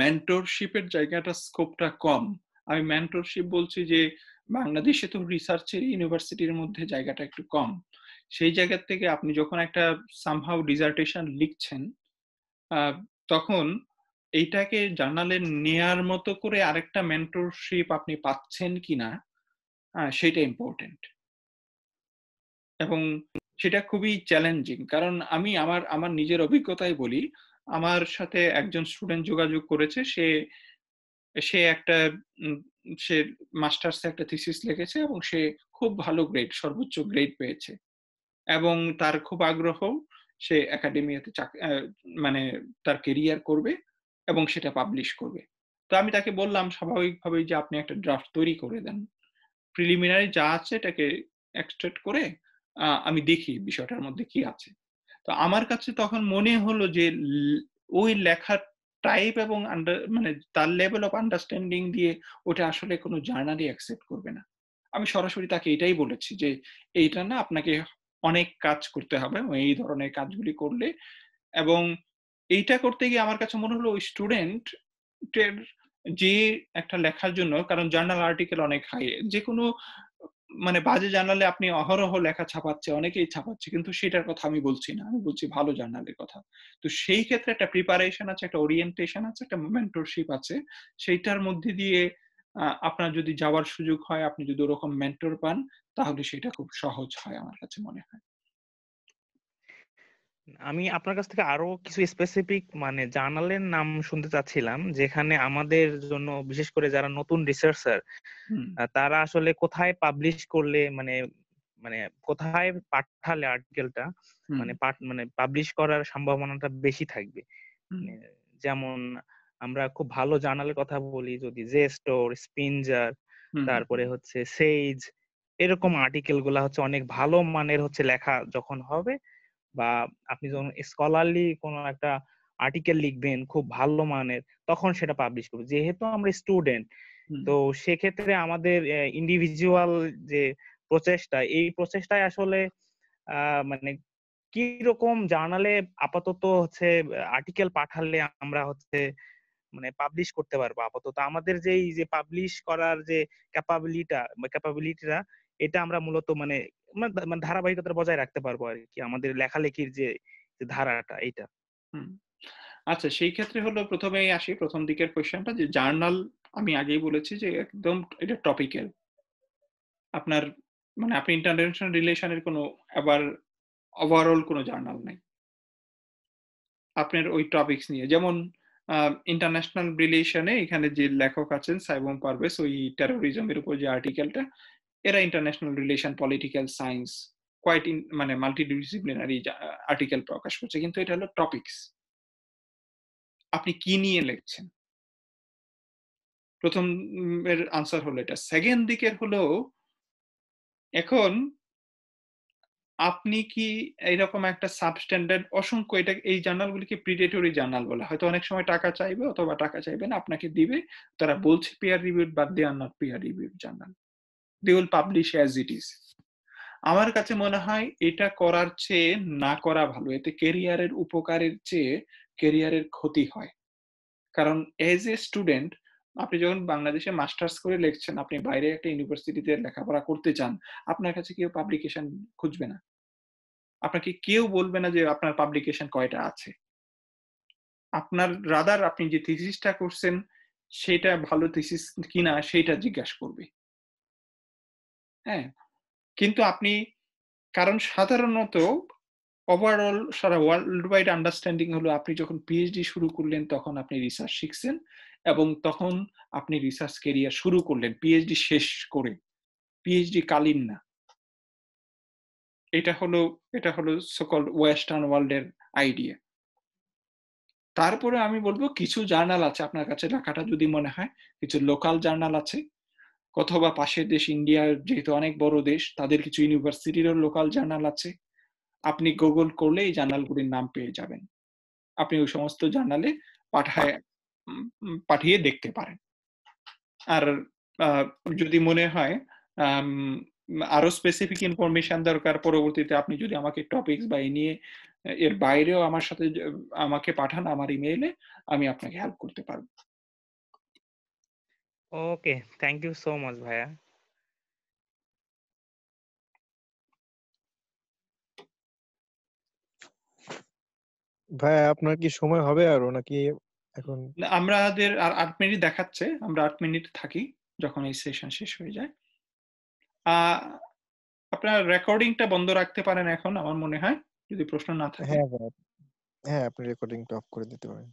মেন্টরশিপের জায়গাটা স্কোপটা কম, আমি মেন্টরশিপ বলছি যে বাংলাদেশে তো রিসার্চের ইউনিভার্সিটির মধ্যে জায়গাটা একটু কম। সেই জায়গা থেকে আপনি যখন একটা সামহাউ ডিজার্টেশন লিখছেন তখন এইটাকে জার্নালে নেয়ার মতো করে আরেকটা মেন্টরশিপ আপনি পাচ্ছেন কিনা সেটা ইম্পর্টেন্ট এবং সেটা খুবই চ্যালেঞ্জিং কারণ আমি আমার আমার নিজের অভিজ্ঞতায় বলি, আমার সাথে একজন স্টুডেন্ট যোগাযোগ করেছে, সে সে একটা সে মাস্টার্সে একটা থিসিস লিখেছে এবং সে খুব ভালো গ্রেড সর্বোচ্চ গ্রেড পেয়েছে। এবং তার খুব আগ্রহ সে একাডেমিয়াতে মানে তার কেরিয়ার করবে এবং সেটা পাবলিশ করবে। তো আমি তাকে বললাম স্বাভাবিকভাবে যে আপনি একটা ড্রাফট তৈরি করে দেন। প্রিলিমিনারি যা আছে এটাকে এক্সট্রেক্ট করে আমি দেখি বিষয়টার মধ্যে কি আছে। তো আমার কাছে তখন মনে হলো যে ওই লেখার টাইপ এবং মানে তার লেভেল অফ আন্ডারস্ট্যান্ডিং দিয়ে ওটা আসলে কোনো জার্নালি অ্যাকসেপ্ট করবে না। আমি সরাসরি তাকে এটাই বলেছি যে, এইটা না আপনাকে অনেক কাজ করতে হবে এই ধরনের কাজগুলি করলে। এবং এইটা করতে গিয়ে আমার কাছে মনে হলো ওই স্টুডেন্ট যে একটা লেখার জন্য, কারণ জার্নাল আর্টিকেল অনেক হাই যে কোনো মানে বাজে জার্নালে আপনি অহরহ লেখা ছাপাচ্ছে, অনেকেই ছাপাচ্ছে, কিন্তু সেটার কথা আমি বলছি না। আমি বলছি ভালো জার্নালের কথা। তো সেই ক্ষেত্রে একটা প্রিপারেশন আছে, একটা ওরিয়েন্টেশন আছে, একটা মেন্টরশিপ আছে। সেইটার মধ্যে দিয়ে আপনার যদি যাওয়ার সুযোগ হয়, আপনি যদি ওরকম মেন্টর পান, তাহলে সেটা খুব সহজ হয় আমার কাছে মনে হয়। আমি আপনার কাছ থেকে আরও কিছু স্পেসিফিক মানে জার্নালের নাম শুনতে চাচ্ছিলাম যেখানে আমাদের জন্য বিশেষ করে যারা নতুন রিসার্চার তারা আসলে কোথায় পাবলিশ করলে মানে মানে কোথায় পাঠালে আর্টিকেলটা মানে মানে পাবলিশ করার সম্ভাবনাটা বেশি থাকবে। মানে যেমন আমরা খুব ভালো জার্নালের কথা বলি যদি জেস্টোর স্পিনজার তারপরে হচ্ছে সেইজ এরকম আর্টিকেলগুলা হচ্ছে অনেক ভালো মানের হচ্ছে লেখা যখন হবে বা আপনি যখন স্কলারলি কোনো একটা আর্টিকেল লিখবেন খুব ভালো মানের তখন সেটা পাবলিশ করবে যেহেতু আমরা স্টুডেন্ট তো সেক্ষেত্রে আমাদের ইন্ডিভিজুয়াল যে প্রচেষ্টা এই প্রচেষ্টায় আসলে মানে কি রকম জার্নালে আপাতত হচ্ছে আর্টিকেল পাঠালে আমরা হচ্ছে মানে পাবলিশ করতে পারব আপাতত। আমাদের যে এই যে পাবলিশ করার যে ক্যাপাবিলিটা ক্যাপাবিলিটিটা এটা আমরা মূলত মানে মানে ধারাবাহিকতা বজায় রাখতে পারব আর কি আমাদের লেখালেখির যে ধারাটা এইটা। আচ্ছা সেই ক্ষেত্রে হলো প্রথমেই আসি, প্রথম দিকের কোয়েশ্চেনটা যে জার্নাল আমি আগেই বলেছি যে, একদম এটা টপিক্যাল আপনার মানে আপনি ইন্টারন্যাশনাল রিলেশনের কোনো, আবার ওভারঅল কোনো জার্নাল নাই। আপনার ওই টপিকস নিয়ে, যেমন ইন্টারন্যাশনাল রিলেশনে এখানে যে লেখক আছেন, সাইবম পারভেজ, ওই টেরোরিজমের উপর যে আর্টিকেলটা এরা international relation political science quite মানে মাল্টিডিসিপ্লিনারি আর্টিকেল প্রকাশ করছে। কিন্তু এটা হলো টপিকস আপনি কি নিয়ে লিখছেন? প্রথম এর আনসার হলো এটা। সেকেন্ড দিকের হলো, এখন আপনি কি এইরকম একটা সাবস্ট্যান্ডার্ড অসংখ্য এটা, এই জার্নালগুলিকে প্রিডেটরি জার্নাল বলে? হয়তো অনেক সময় টাকা চাইবে অথবা টাকা চাইবে না, আপনাকে দিবে। তারা বলছে পেয়ার রিভিউ বাদ they are not peer reviewed journal. They will publish as it is আমার কাছে মনে হয় এটা করার চেয়ে না করা ভালো। এতে কেরিয়ারের উপকারের চেয়ে কেরিয়ারের ক্ষতি হয়। কারণ এজ এ স্টুডেন্ট আপনি যখন বাংলাদেশে মাস্টার্স করে লিখছেন, আপনি বাইরে একটা ইউনিভার্সিটিতে লেখাপড়া করতে চান, আপনার কাছে কেউ পাবলিকেশন খুঁজবে না। আপনাকে কেউ বলবে না যে আপনার পাবলিকেশন কয়টা আছে। আপনার রাদার আপনি যে থিসিসটা করছেন, সেটা ভালো থিসিস কিনা সেটা জিজ্ঞাসা করবে। হ্যাঁ কিন্তু আপনি, কারণ সাধারণত ওভারঅল সারা ওয়ার্ল্ড ওয়াইড আন্ডারস্ট্যান্ডিং হলো আপনি যখন পিএইচডি শুরু করলেন তখন আপনি রিসার্চ শিখছেন এবং তখন আপনি রিসার্চ কেরিয়ার শুরু করলেন পিএইচডি শেষ করে পিএইচডি কালীন না। এটা হলো এটা হলো সকল ওয়েস্টার্ন ওয়ার্ল্ডের আইডিয়া তারপরে আমি বলব, কিছু জার্নাল আছে আপনার কাছে লেখাটা যদি মনে হয়, কিছু লোকাল জার্নাল আছে। অথবা পাশের দেশ ইন্ডিয়ার যেহেতু অনেক বড় দেশ, তাদের কিছু ইউনিভার্সিটিরও লোকাল জার্নাল আছে। আপনি গুগল করলে এই জার্নালগুলির নাম পেয়ে যাবেন। আপনি ওই সমস্ত জার্নালে পাঠায় পাঠিয়ে দেখতে পারেন। আর যদি মনে হয় আরও স্পেসিফিক ইনফরমেশন দরকার, পরবর্তীতে আপনি যদি আমাকে টপিকস বা এই নিয়ে, এর বাইরেও আমার সাথে, আমাকে পাঠান আমার ইমেইলে আমি আপনাকে হেল্প করতে পারব। Okay thank you so much ভাইয়া ভাই আপনার কি সময় হবে আরও নাকি এখন? আমাদের আর আট মিনিট দেখাচ্ছে আমরা আট মিনিট থাকি যখন এই সেশন শেষ হয়ে যায়। আপনার রেকর্ডিংটা বন্ধ রাখতে পারেন এখন আমার মনে হয় যদি প্রশ্ন না থাকে। হ্যাঁ হ্যাঁ আপনি রেকর্ডিংটা অফ করে দিতে পারেন।